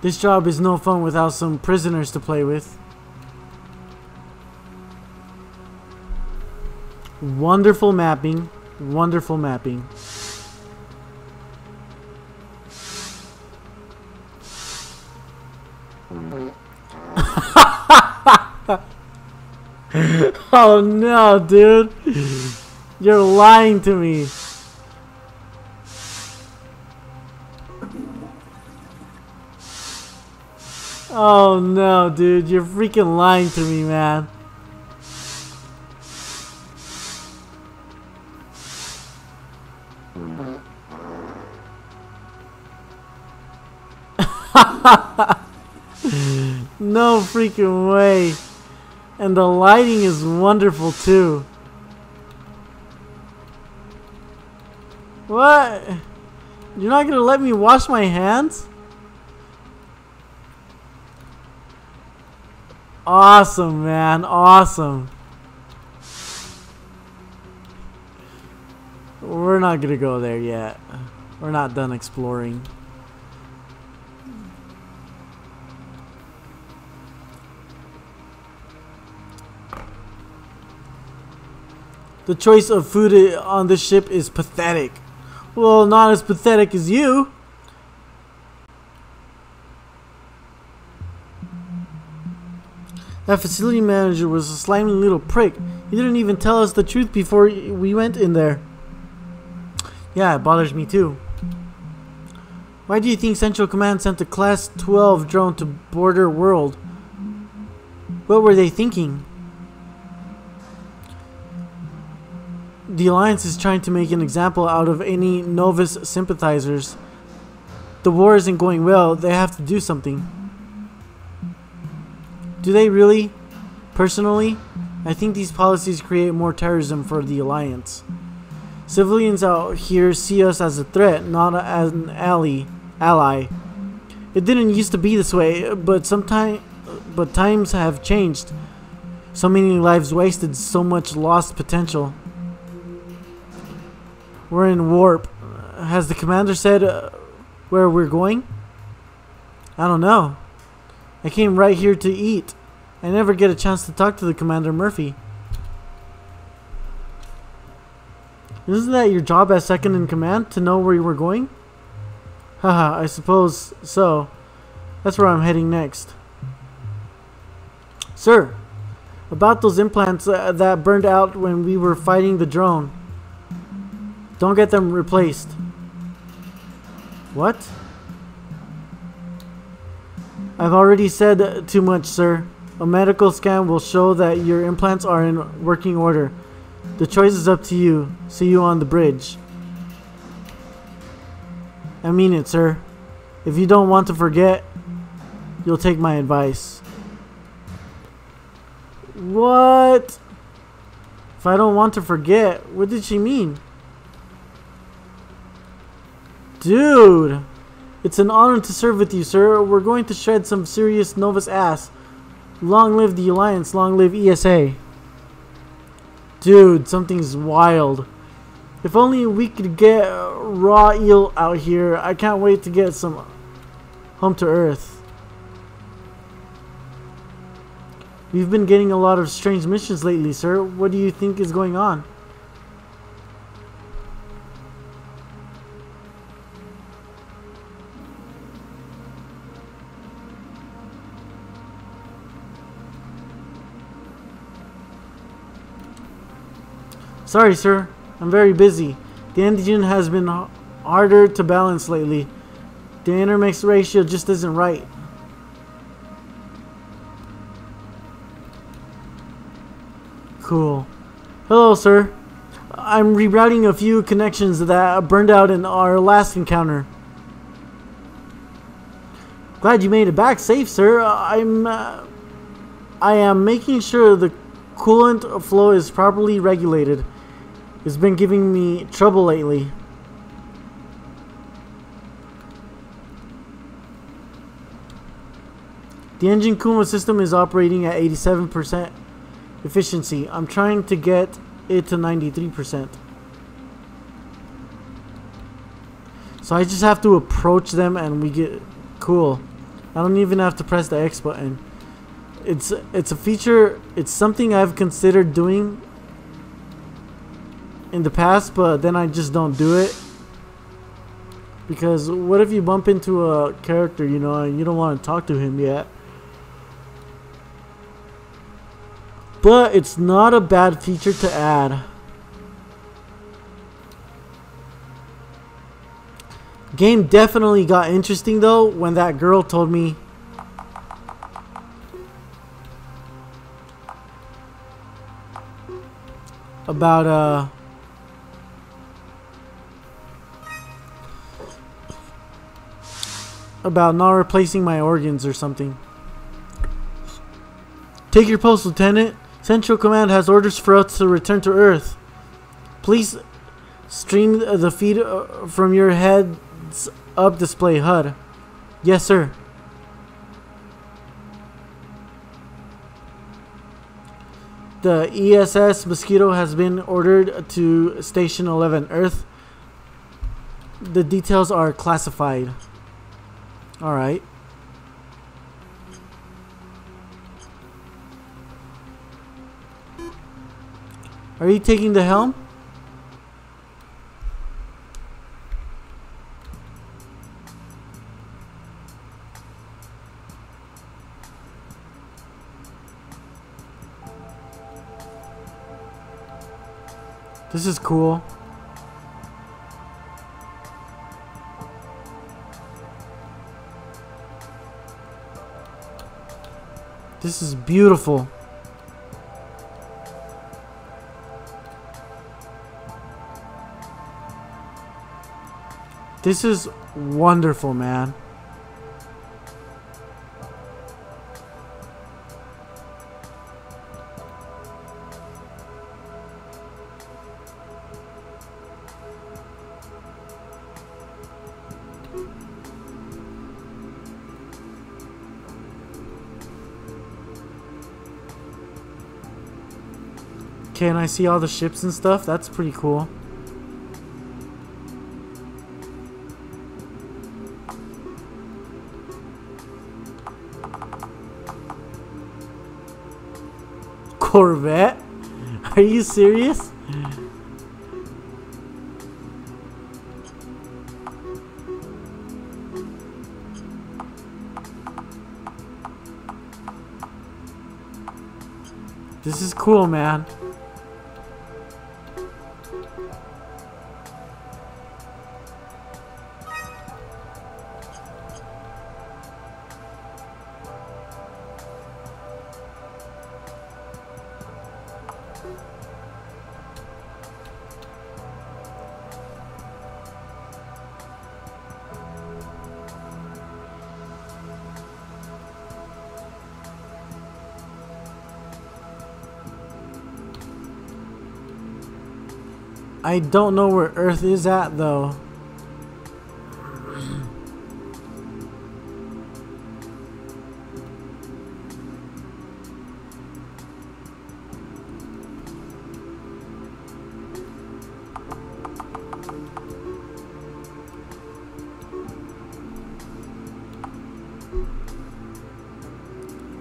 This job is no fun without some prisoners to play with. Wonderful mapping. Wonderful mapping. [laughs] oh no, dude. You're lying to me. Oh no, dude. You're freaking lying to me, man. [laughs] no freaking way. And the lighting is wonderful too. What? You're not gonna let me wash my hands? Awesome, man. Awesome. We're not gonna go there yet. We're not done exploring. The choice of food on this ship is pathetic. Well, not as pathetic as you. That facility manager was a slimy little prick. He didn't even tell us the truth before we went in there. Yeah, it bothers me too. Why do you think Central Command sent a Class 12 drone to Border World? What were they thinking? The Alliance is trying to make an example out of any Novus sympathizers. The war isn't going well, they have to do something. Do they really? Personally, I think these policies create more terrorism for the Alliance. Civilians out here see us as a threat, not as an ally. Ally. It didn't used to be this way, but sometime, but times have changed. So many lives wasted, so much lost potential. We're in warp. Has the commander said uh, where we're going? I don't know. I came right here to eat. I never get a chance to talk to the commander Murphy. Isn't that your job as second in command to know where you were going? Haha, I suppose so. That's where I'm heading next. Sir, about those implants uh, that burned out when we were fighting the drone. Don't get them replaced. What? I've already said too much, sir. A medical scan will show that your implants are in working order. The choice is up to you. See you on the bridge. I mean it, sir. If you don't want to forget, you'll take my advice. What? If I don't want to forget, what did she mean? Dude! It's an honor to serve with you, sir. We're going to shred some serious Novus ass. Long live the Alliance, long live ESA. Dude, something's wild. If only we could get raw eel out here. I can't wait to get some home to earth. We've been getting a lot of strange missions lately, sir. What do you think is going on? Sorry, sir. I'm very busy. The engine has been harder to balance lately. The intermix ratio just isn't right. Cool. Hello, sir. I'm rerouting a few connections that burned out in our last encounter. Glad you made it back safe, sir. I'm. Uh, I am making sure the coolant flow is properly regulated. It's been giving me trouble lately. The engine coolant system is operating at 87% efficiency. I'm trying to get it to 93%. So I just have to approach them and we get cool. I don't even have to press the X button. It's it's a feature, it's something I've considered doing in the past, but then I just don't do it. Because what if you bump into a character, you know, and you don't want to talk to him yet? But it's not a bad feature to add. Game definitely got interesting though when that girl told me about uh about not replacing my organs or something. Take your post, Lieutenant. Central Command has orders for us to return to Earth. Please stream the feed uh, from your heads up display HUD. Yes, sir. The ESS Mosquito has been ordered to Station 11 Earth. The details are classified. Alright. Are you taking the helm? This is cool. This is beautiful. This is wonderful, man. Can I see all the ships and stuff? That's pretty cool. Corvette? [laughs] Are you serious? This is cool, man. I don't know where Earth is at though.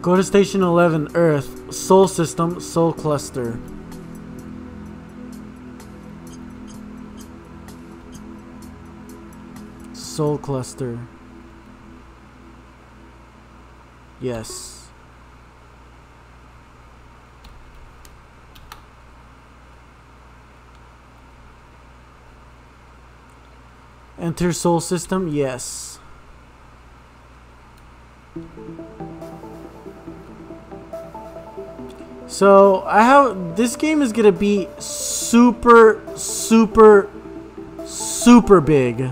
Go to station 11, Earth, Sol System, Sol Cluster. Sol Cluster. Yes. Enter Sol System? Yes. So I have this game is gonna be super, super, super big.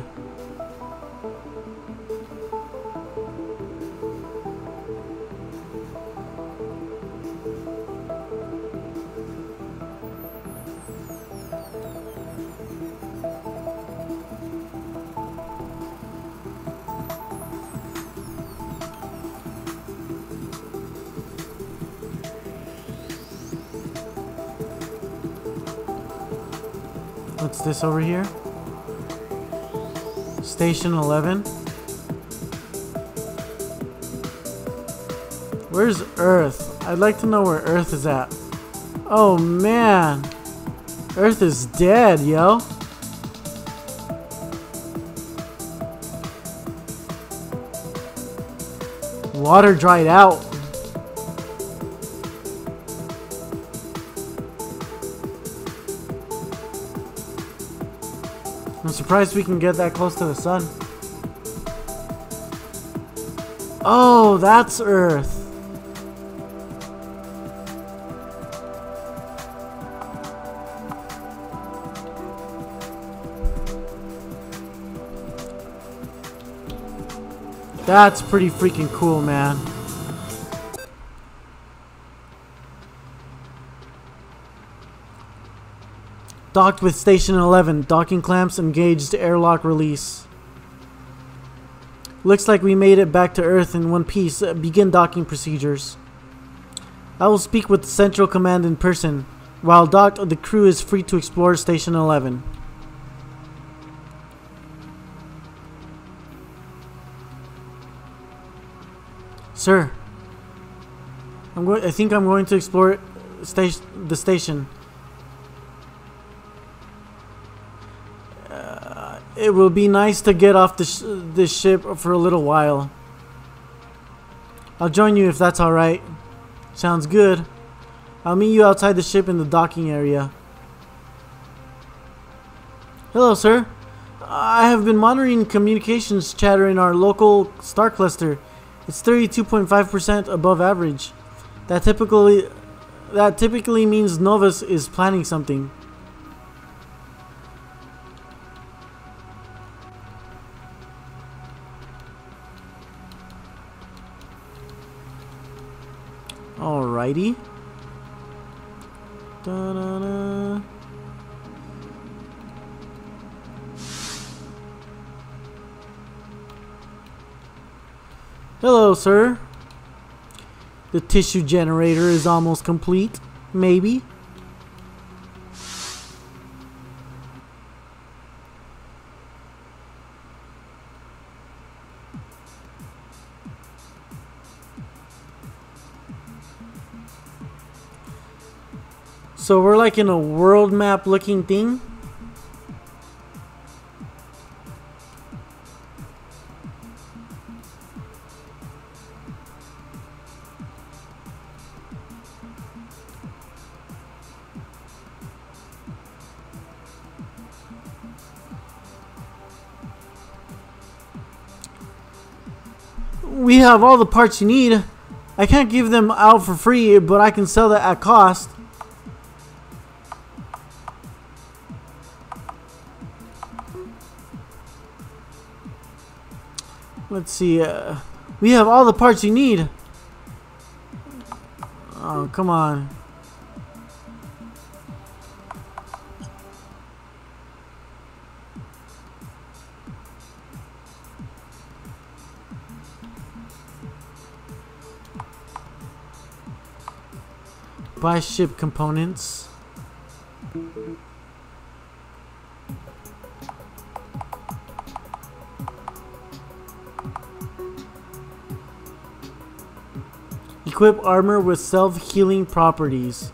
This over here? Station 11. Where's Earth? I'd like to know where Earth is at. Oh man. Earth is dead, yo. Water dried out. Surprised we can get that close to the sun. Oh, that's Earth. That's pretty freaking cool, man. Docked with Station 11. Docking clamps engaged airlock release. Looks like we made it back to Earth in one piece. Uh, begin docking procedures. I will speak with Central Command in person. While docked, the crew is free to explore Station 11. Sir, I'm going. I think I'm going to explore station the station. It will be nice to get off this this ship for a little while. I'll join you if that's alright. Sounds good. I'll meet you outside the ship in the docking area. Hello, sir. I have been monitoring communications chatter in our local star cluster. It's 32.5% above average. That typically that typically means Novus is planning something. Alrighty. Da-da-da. Hello, sir. The tissue generator is almost complete. Maybe. So we're like in a world map looking thing. We have all the parts you need. I can't give them out for free, but I can sell that at cost. Let's see. Uh, we have all the parts you need. Oh, come on. Buy ship components. Equip armor with self-healing properties.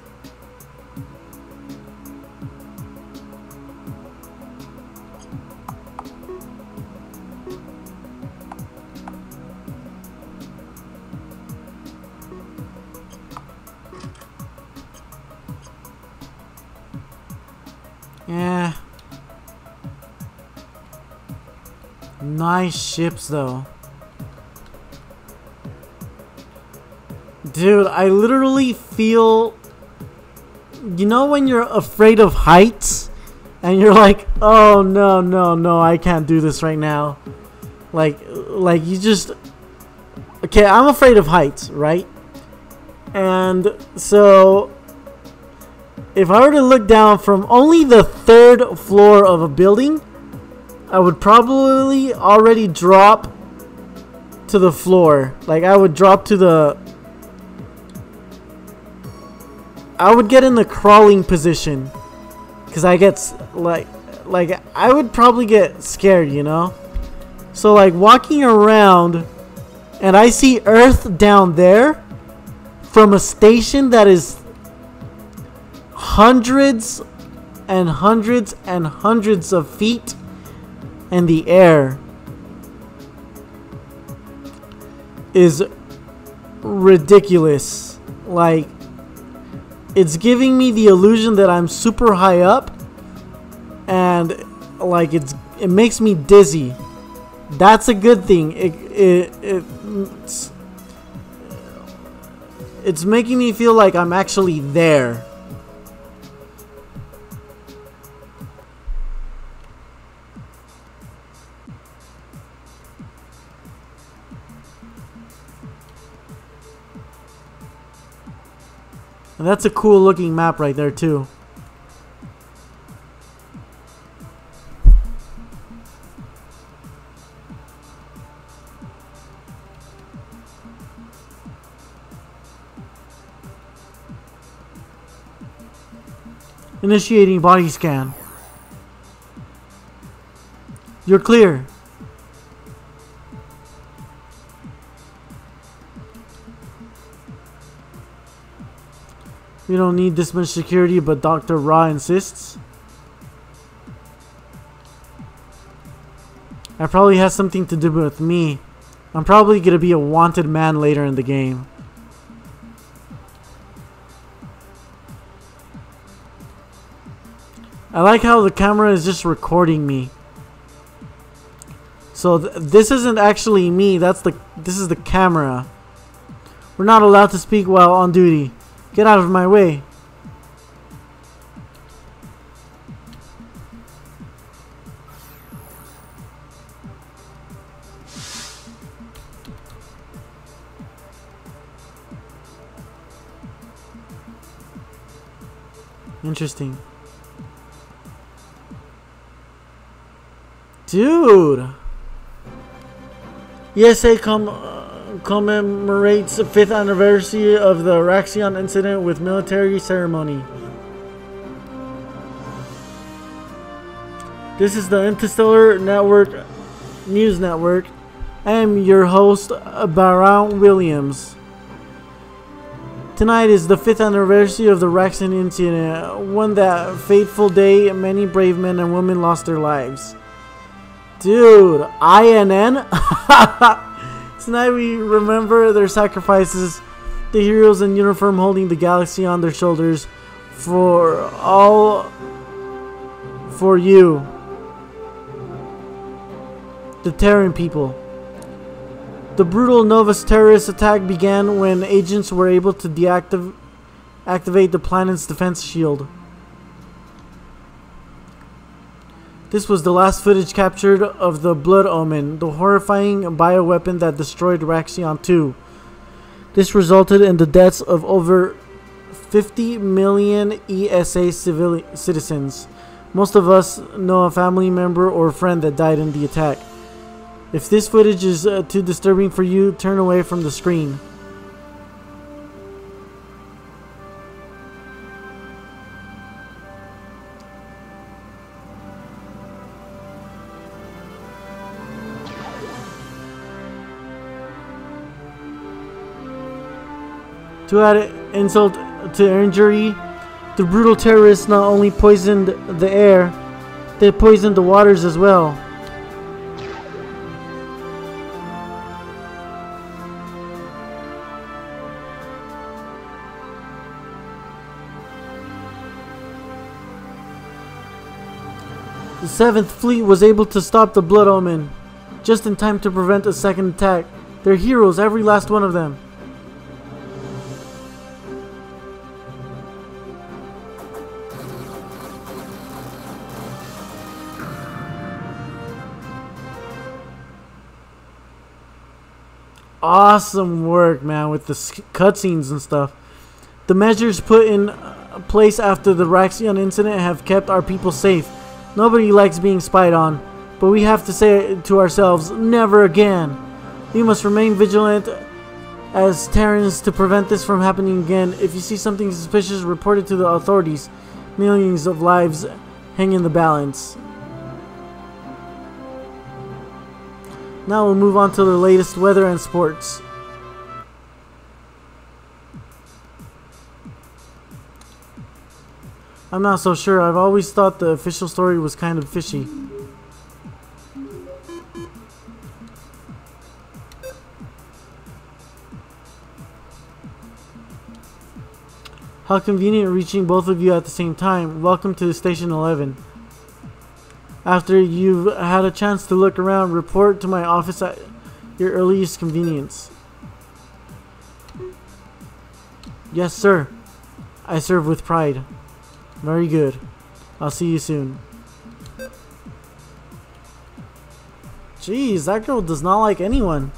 Yeah. Nice ships though. Dude, I literally feel you know when you're afraid of heights and you're like, "Oh no, no, no, I can't do this right now." Like like you just Okay, I'm afraid of heights, right? And so if I were to look down from only the third floor of a building, I would probably already drop to the floor. Like I would drop to the I would get in the crawling position cuz I get like like I would probably get scared, you know? So like walking around and I see earth down there from a station that is hundreds and hundreds and hundreds of feet in the air is ridiculous. Like, it's giving me the illusion that I'm super high up, and like it's it makes me dizzy. That's a good thing. It it, it it's, it's making me feel like I'm actually there. And that's a cool looking map right there too. Initiating body scan. You're clear. We don't need this much security, but Dr. Ra insists. That probably has something to do with me. I'm probably gonna be a wanted man later in the game. I like how the camera is just recording me. So th this isn't actually me. That's the this is the camera. We're not allowed to speak while on duty. Get out of my way. Interesting. Dude. ESA com uh, commemorates the fifth anniversary of the Raxion incident with military ceremony. This is the Interstellar Network News Network. I am your host, Baron Williams. Tonight is the fifth anniversary of the Raxion incident. One that fateful day, many brave men and women lost their lives. Dude, INN? [laughs] Tonight we remember their sacrifices, the heroes in uniform holding the galaxy on their shoulders for all for you. The Terran people. The brutal Novus terrorist attack began when agents were able to deactivate activate the planet's defense shield. This was the last footage captured of the Blood Omen, the horrifying bioweapon that destroyed Raxion 2. This resulted in the deaths of over 50 million ESA civil citizens. Most of us know a family member or friend that died in the attack. If this footage is uh, too disturbing for you, turn away from the screen. To add insult to injury, the brutal terrorists not only poisoned the air, they poisoned the waters as well. The 7th Fleet was able to stop the Blood Omen, just in time to prevent a second attack. They're heroes, every last one of them. Awesome work, man, with the cutscenes and stuff. The measures put in uh, place after the Raxion incident have kept our people safe. Nobody likes being spied on, but we have to say to ourselves, never again. We must remain vigilant as Terrans to prevent this from happening again. If you see something suspicious, report it to the authorities. Millions of lives hang in the balance. Now we'll move on to the latest weather and sports. I'm not so sure. I've always thought the official story was kind of fishy. How convenient reaching both of you at the same time. Welcome to Station 11. After you've had a chance to look around, report to my office at your earliest convenience. Yes, sir. I serve with pride. Very good. I'll see you soon. Jeez, that girl does not like anyone.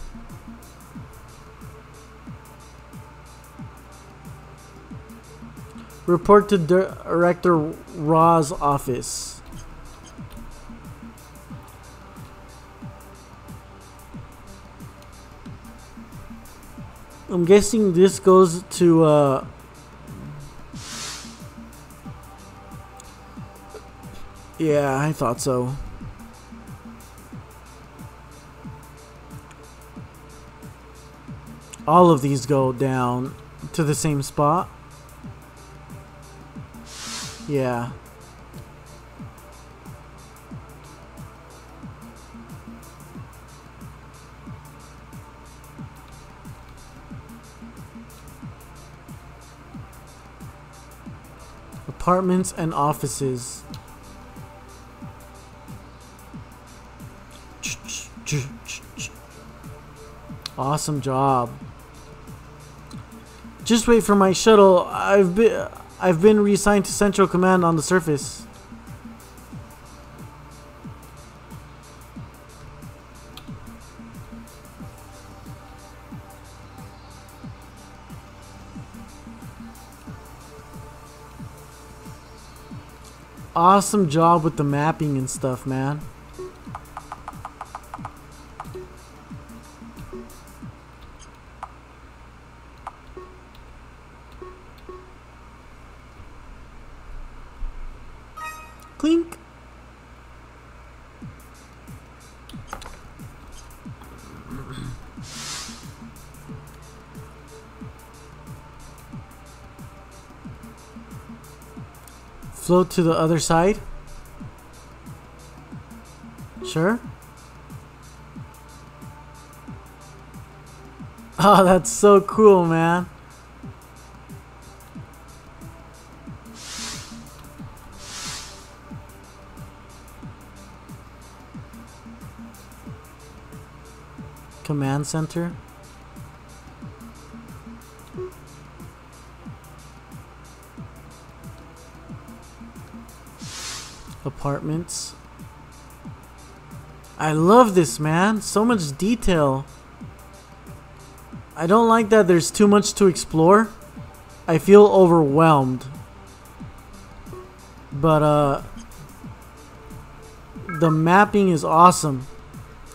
Report to Director Ra's office. I'm guessing this goes to uh, Yeah, I thought so. All of these go down to the same spot. Yeah. Apartments and offices. Awesome job. Just wait for my shuttle. I've been I've been reassigned to Central Command on the surface. Awesome job with the mapping and stuff, man. Float to the other side. Sure. [laughs] Oh, that's so cool, man. Command center. Apartments. I love this, man. So much detail. I don't like that there's too much to explore. I feel overwhelmed. But, uh... The mapping is awesome.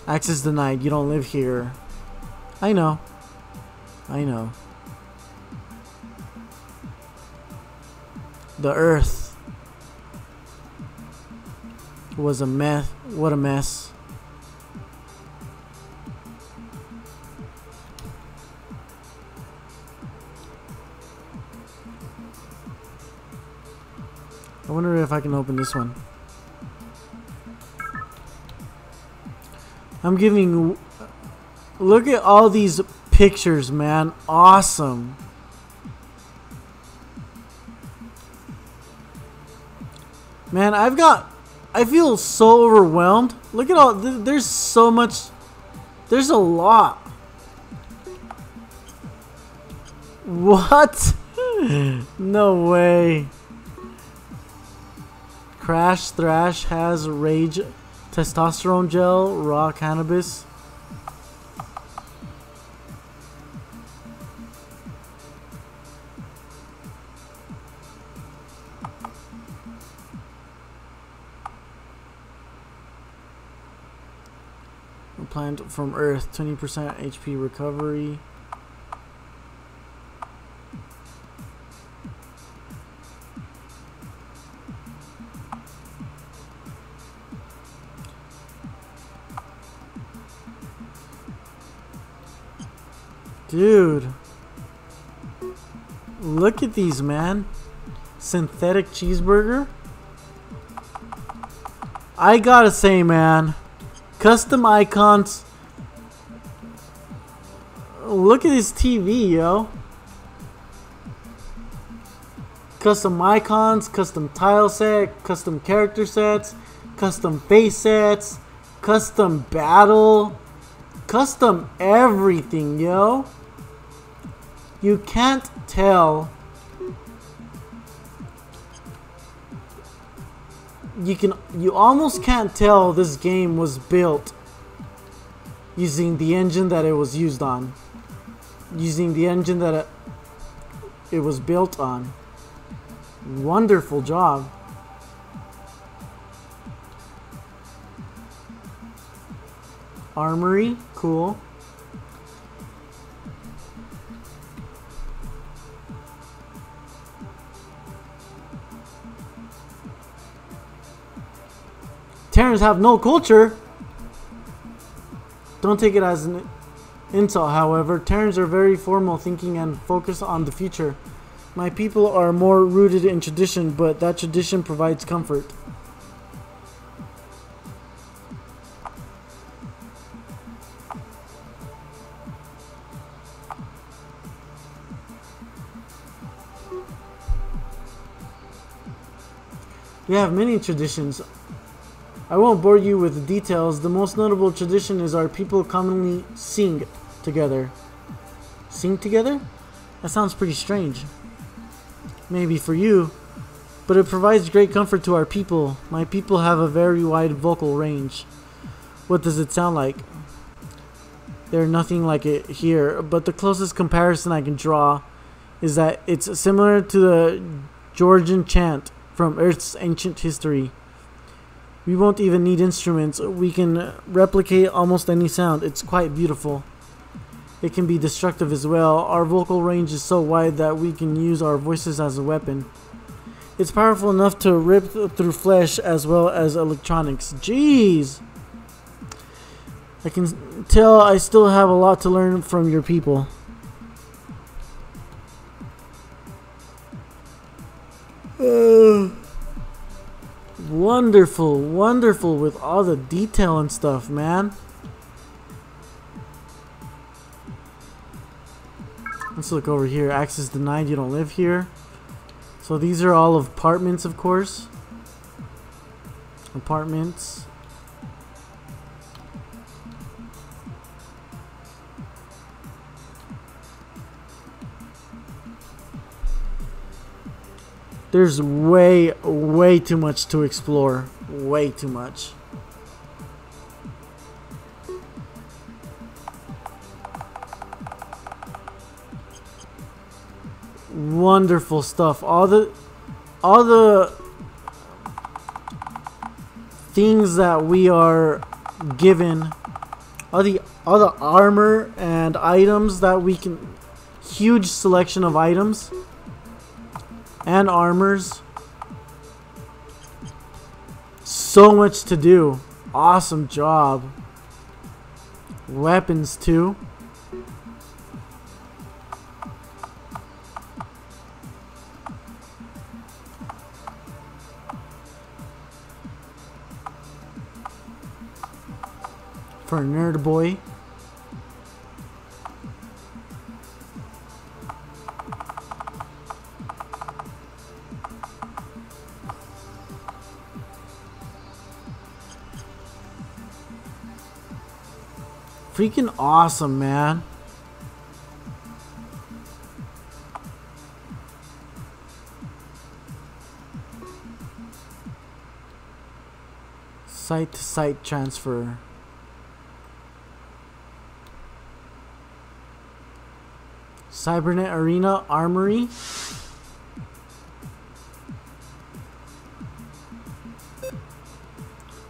Access denied. You don't live here. I know. I know. The Earth was a mess. What a mess. I wonder if I can open this one. I'm giving. Look at all these pictures, man. Awesome. Man, I've got. I feel so overwhelmed. Look at all. There's so much. There's a lot. What? [laughs] no way. Crash Thrash has rage testosterone gel, raw cannabis. Plant from Earth, 20% HP recovery. Dude. Look at these, man. Synthetic cheeseburger. I gotta say, man. Custom icons. Look at this TV, yo. Custom icons, custom tile set, custom character sets, custom face sets, custom battle, custom everything, yo you can't tell you can you almost can't tell this game was built using the engine that it was used on. Using the engine that it, it was built on. Wonderful job. Armory cool Terrans have no culture. Don't take it as an insult, however. Terrans are very formal thinking and focused on the future. My people are more rooted in tradition, but that tradition provides comfort. We have many traditions. I won't bore you with the details. The most notable tradition is our people commonly sing together. Sing together? That sounds pretty strange. Maybe for you, but it provides great comfort to our people. My people have a very wide vocal range. What does it sound like? They're nothing like it here, but the closest comparison I can draw is that it's similar to the Georgian chant from Earth's ancient history. We won't even need instruments. We can replicate almost any sound. It's quite beautiful. It can be destructive as well. Our vocal range is so wide that we can use our voices as a weapon. It's powerful enough to rip through flesh as well as electronics. Jeez! I can tell I still have a lot to learn from your people. [sighs] Uh, wonderful, wonderful with all the detail and stuff, man. Let's look over here. Access denied, you don't live here. So these are all apartments, of course. Apartments. There's way, way too much to explore. Way too much. Wonderful stuff. All the, all the things that we are given, all the, all the armor and items that we can, huge selection of items and armors. So much to do. Awesome job. Weapons too. For Nerd Boy. Freaking awesome, man. Site to site transfer. Cybernet Arena Armory.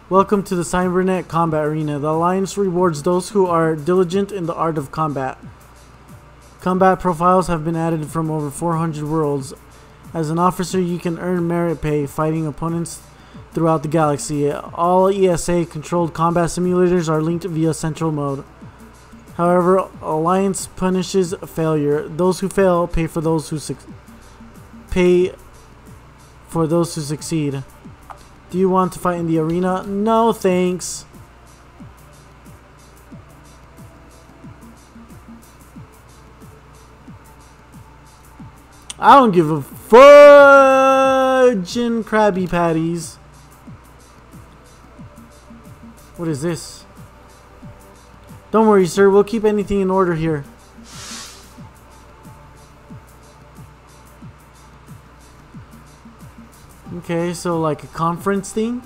Welcome to the Cybernet Combat Arena. The Alliance rewards those who are diligent in the art of combat. Combat profiles have been added from over 400 worlds. As an officer, you can earn merit pay fighting opponents throughout the galaxy. All ESA controlled combat simulators are linked via central mode. However, Alliance punishes failure. Those who fail pay for those who pay for those who succeed. Do you want to fight in the arena? No, thanks. I don't give a fudging Krabby Patties. What is this? Don't worry, sir. We'll keep anything in order here. Okay, so like a conference thing?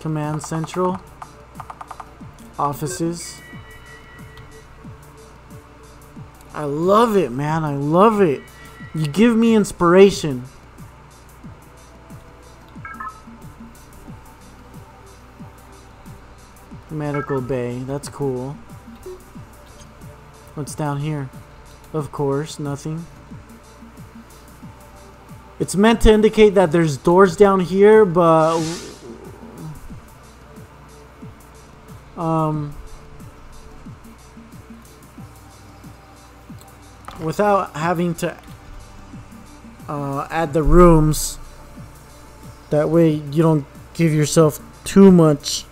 Command Central. Offices. I love it, man. I love it. You give me inspiration. Medical bay. That's cool. What's down here? Of course, nothing. It's meant to indicate that there's doors down here, but... Um... Without having to uh, add the rooms, That way you don't give yourself too much.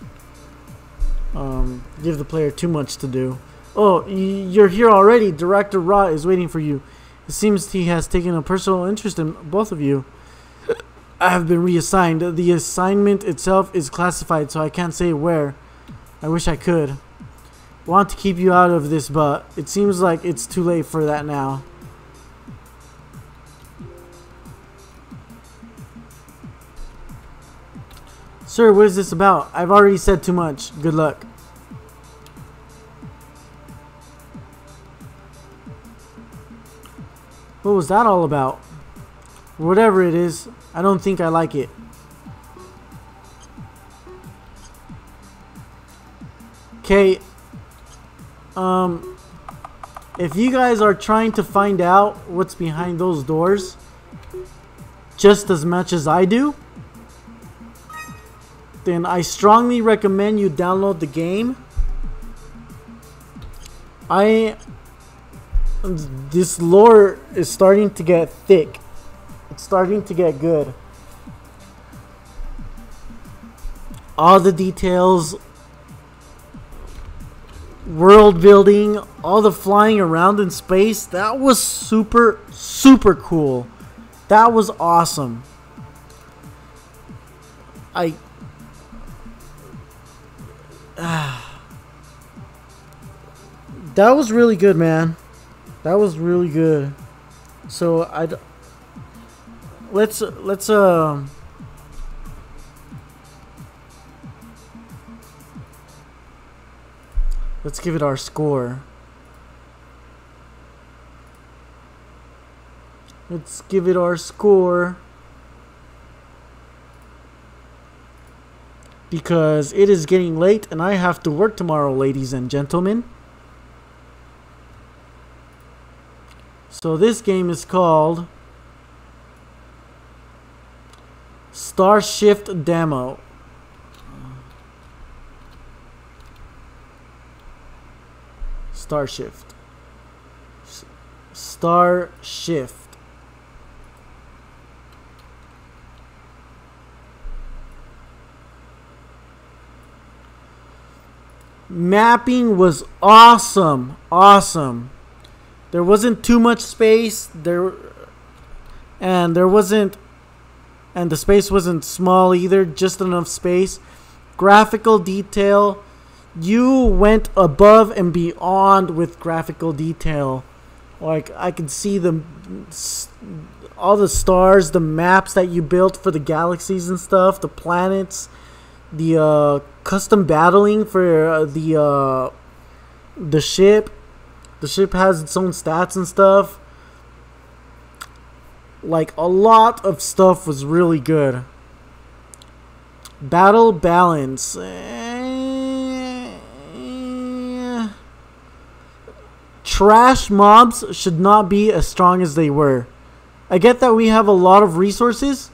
Um, give the player too much to do. Oh, you're here already. Director Ra is waiting for you. It seems he has taken a personal interest in both of you. I have been reassigned. The assignment itself is classified, so I can't say where. I wish I could. Want to keep you out of this, but it seems like it's too late for that now. Sir, what is this about? I've already said too much. Good luck. What was that all about? Whatever it is, I don't think I like it. Okay. Um if you guys are trying to find out what's behind those doors just as much as I do, then I strongly recommend you download the game. I this lore is starting to get thick. It's starting to get good. All the details, world building, all the flying around in space, that was super, super cool. That was awesome. I. that was really good, man. That was really good. So I let's let's um let's give it our score. Let's give it our score. Because it is getting late and I have to work tomorrow, ladies and gentlemen. So this game is called Starshift Demo. Starshift. Starshift. Mapping was awesome. Awesome. There wasn't too much space there and there wasn't and the space wasn't small either just enough space. Graphical detail you went above and beyond with graphical detail. Like i could see the all the stars the maps that you built for the galaxies and stuff the planets the uh, custom battling for uh, the uh, the ship the ship has its own stats and stuff. Like, a lot of stuff was really good. Battle balance. Trash mobs should not be as strong as they were. I get that we have a lot of resources.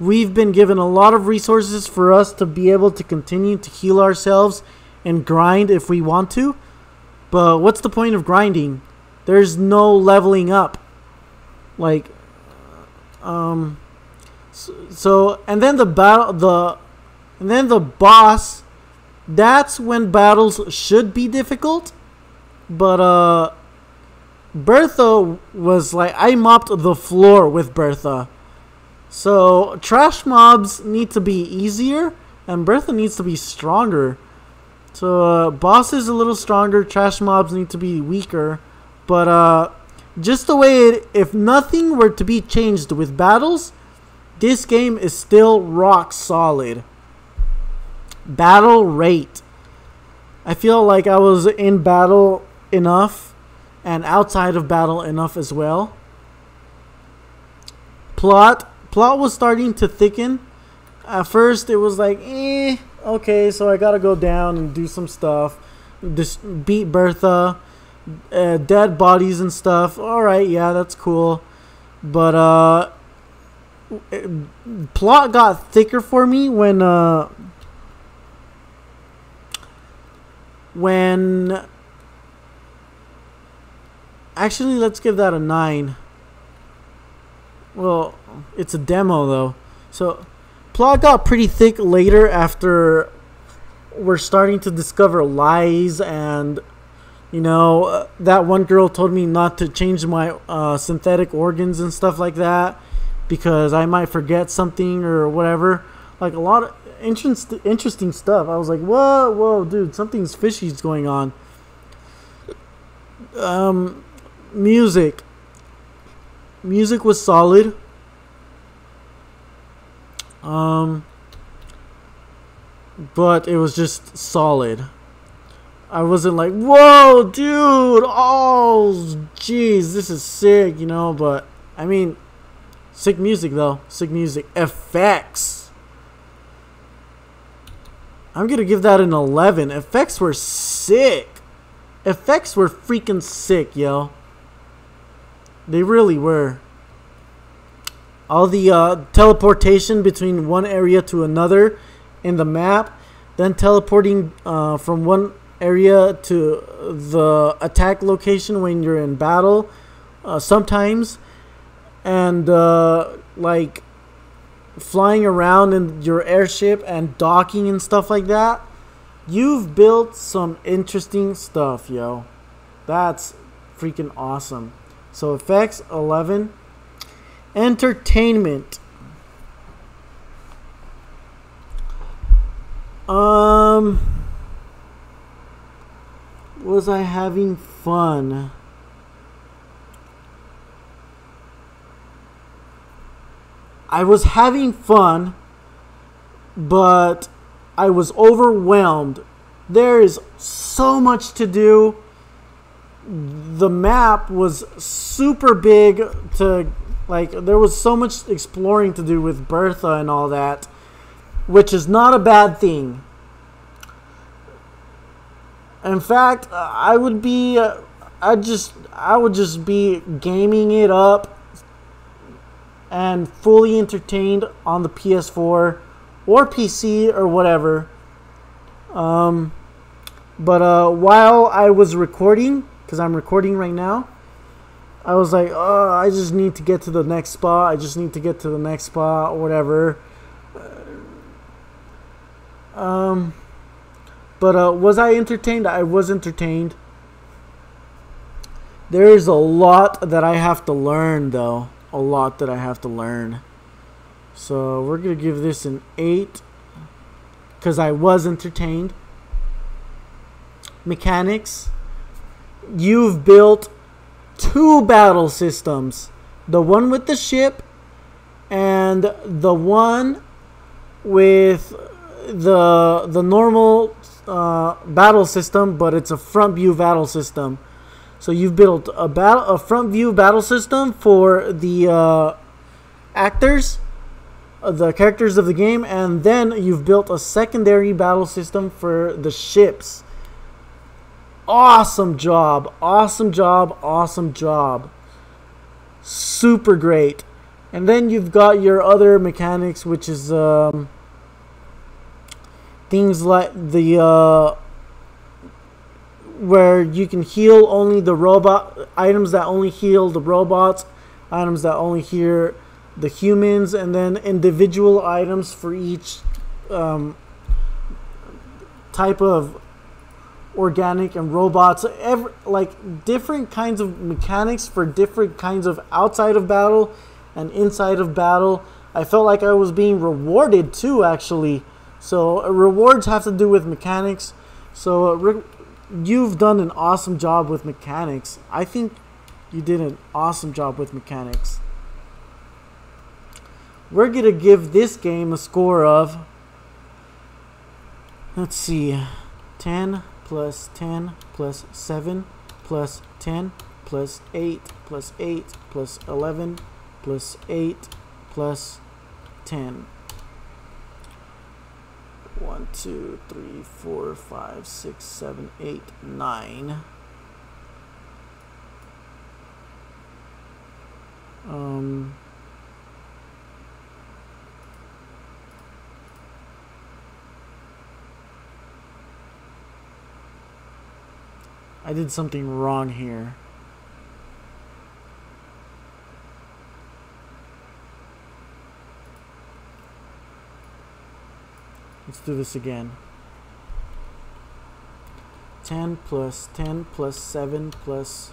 We've been given a lot of resources for us to be able to continue to heal ourselves and grind if we want to. But what's the point of grinding? There's no leveling up. Like, um, so, so and then the battle, the, and then the boss. That's when battles should be difficult. But uh, Bertha was like I mopped the floor with Bertha. So trash mobs need to be easier, and Bertha needs to be stronger. So uh, boss is a little stronger. Trash mobs need to be weaker, but uh, just the way it, if nothing were to be changed with battles, this game is still rock solid. Battle rate. I feel like I was in battle enough and outside of battle enough as well. Plot. Plot was starting to thicken. At first, it was like, eh okay, so I gotta go down and do some stuff. Just beat Bertha, uh, dead bodies and stuff. All right, yeah, that's cool. But uh, it, plot got thicker for me when uh, when actually let's give that a nine. Well, it's a demo though, so plot got pretty thick later after we're starting to discover lies and you know uh, that one girl told me not to change my uh, synthetic organs and stuff like that because I might forget something or whatever. Like a lot of interest, interesting stuff. I was like, whoa, whoa, dude, something's fishy's going on. Um, music. Music was solid. Um, but it was just solid. I wasn't like, whoa, dude, oh, jeez, this is sick, you know, but I mean, sick music though, sick music. Effects. I'm gonna give that an 11. Effects were sick. Effects were freaking sick, yo. They really were. All the uh, teleportation between one area to another in the map, then teleporting uh, from one area to the attack location when you're in battle uh, sometimes, and uh, like flying around in your airship and docking and stuff like that. You've built some interesting stuff, yo. That's freaking awesome. So effects 11 entertainment um was I having fun? I was having fun, but I was overwhelmed. There is so much to do. The map was super big to like there was so much exploring to do with Bertha and all that, which is not a bad thing. In fact, I would be uh, I just I would just be gaming it up and fully entertained on the PS4 or PC or whatever. Um, but uh, while I was recording, because I'm recording right now, I was like, oh, I just need to get to the next spot. I just need to get to the next spot, or whatever. Um, but uh, was I entertained? I was entertained. There is a lot that I have to learn, though a lot that I have to learn. So we're going to give this an 8 because I was entertained. Mechanics. You've built two battle systems. The one with the ship and the one with the the normal uh, battle system, but it's a front view battle system. So you've built a battle, a front view battle system for the uh, actors, uh, the characters of the game, and then you've built a secondary battle system for the ships. Awesome job! Awesome job! Awesome job! Super great. And then you've got your other mechanics, which is um, things like the uh, where you can heal only the robot items that only heal the robots, items that only heal the humans, and then individual items for each um, type of organic and robots. Every, like different kinds of mechanics for different kinds of outside of battle and inside of battle. I felt like I was being rewarded too, actually. So uh, rewards have to do with mechanics. So uh, you've done an awesome job with mechanics. I think you did an awesome job with mechanics. We're going to give this game a score of, let's see, 10 plus 10 plus 7 plus 10 plus 8 plus 8 plus 11 plus 8 plus 10. One, two, three, four, five, six, seven, eight, nine. Um, I did something wrong here. Let's do this again. 10 plus 10 plus 7 plus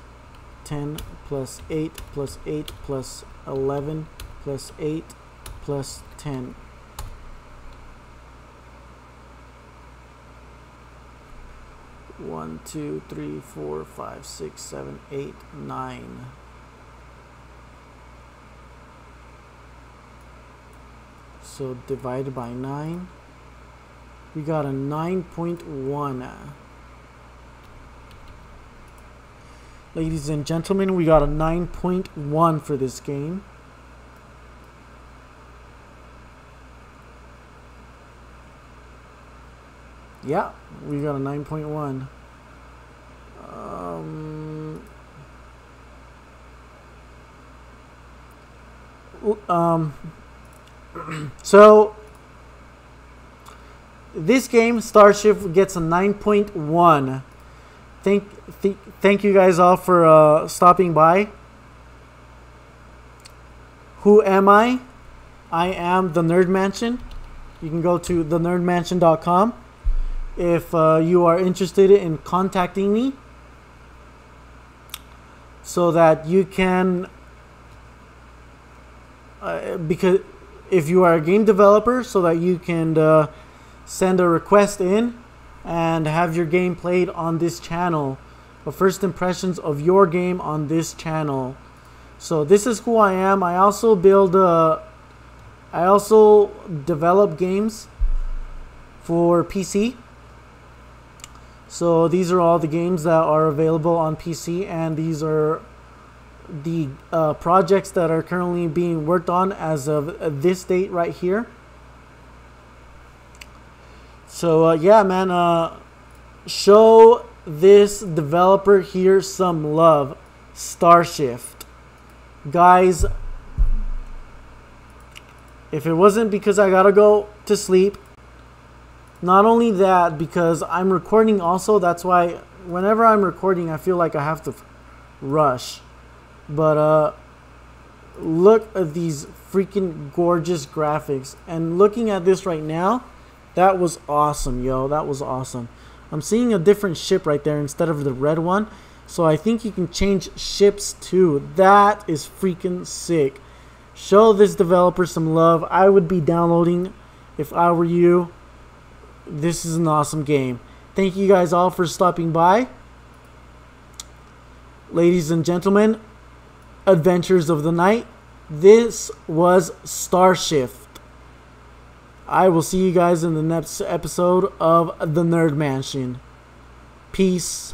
10 plus 8 plus 8 plus 11 plus 8 plus 10. One, two, three, four, five, six, seven, eight, nine. So divided by nine, we got a nine point one. Ladies and gentlemen, we got a 9.1 for this game. Yeah, we got a 9.1. Um, um, [clears throat] so, this game, Starshift, gets a 9.1. Thank, th thank you guys all for uh, stopping by. Who am I? I am the Nerd Mansion. You can go to thenerdmansion.com if uh, you are interested in contacting me so that you can uh, because if you are a game developer so that you can uh, send a request in and have your game played on this channel. The first impressions of your game on this channel. So this is who I am. I also build uh, I also develop games for PC so these are all the games that are available on PC, and these are the uh, projects that are currently being worked on as of this date right here. So uh, yeah, man, uh, show this developer here some love, Starshift, guys. If it wasn't because I gotta go to sleep not only that, because I'm recording also, that's why whenever I'm recording, I feel like I have to rush. But uh, look at these freaking gorgeous graphics. And looking at this right now, that was awesome, yo. That was awesome. I'm seeing a different ship right there instead of the red one. So I think you can change ships too. That is freaking sick. Show this developer some love. I would be downloading if I were you this is an awesome game. Thank you guys all for stopping by. Ladies and gentlemen, Adventures of the Night. This was Starshift. I will see you guys in the next episode of The Nerd Mansion. Peace.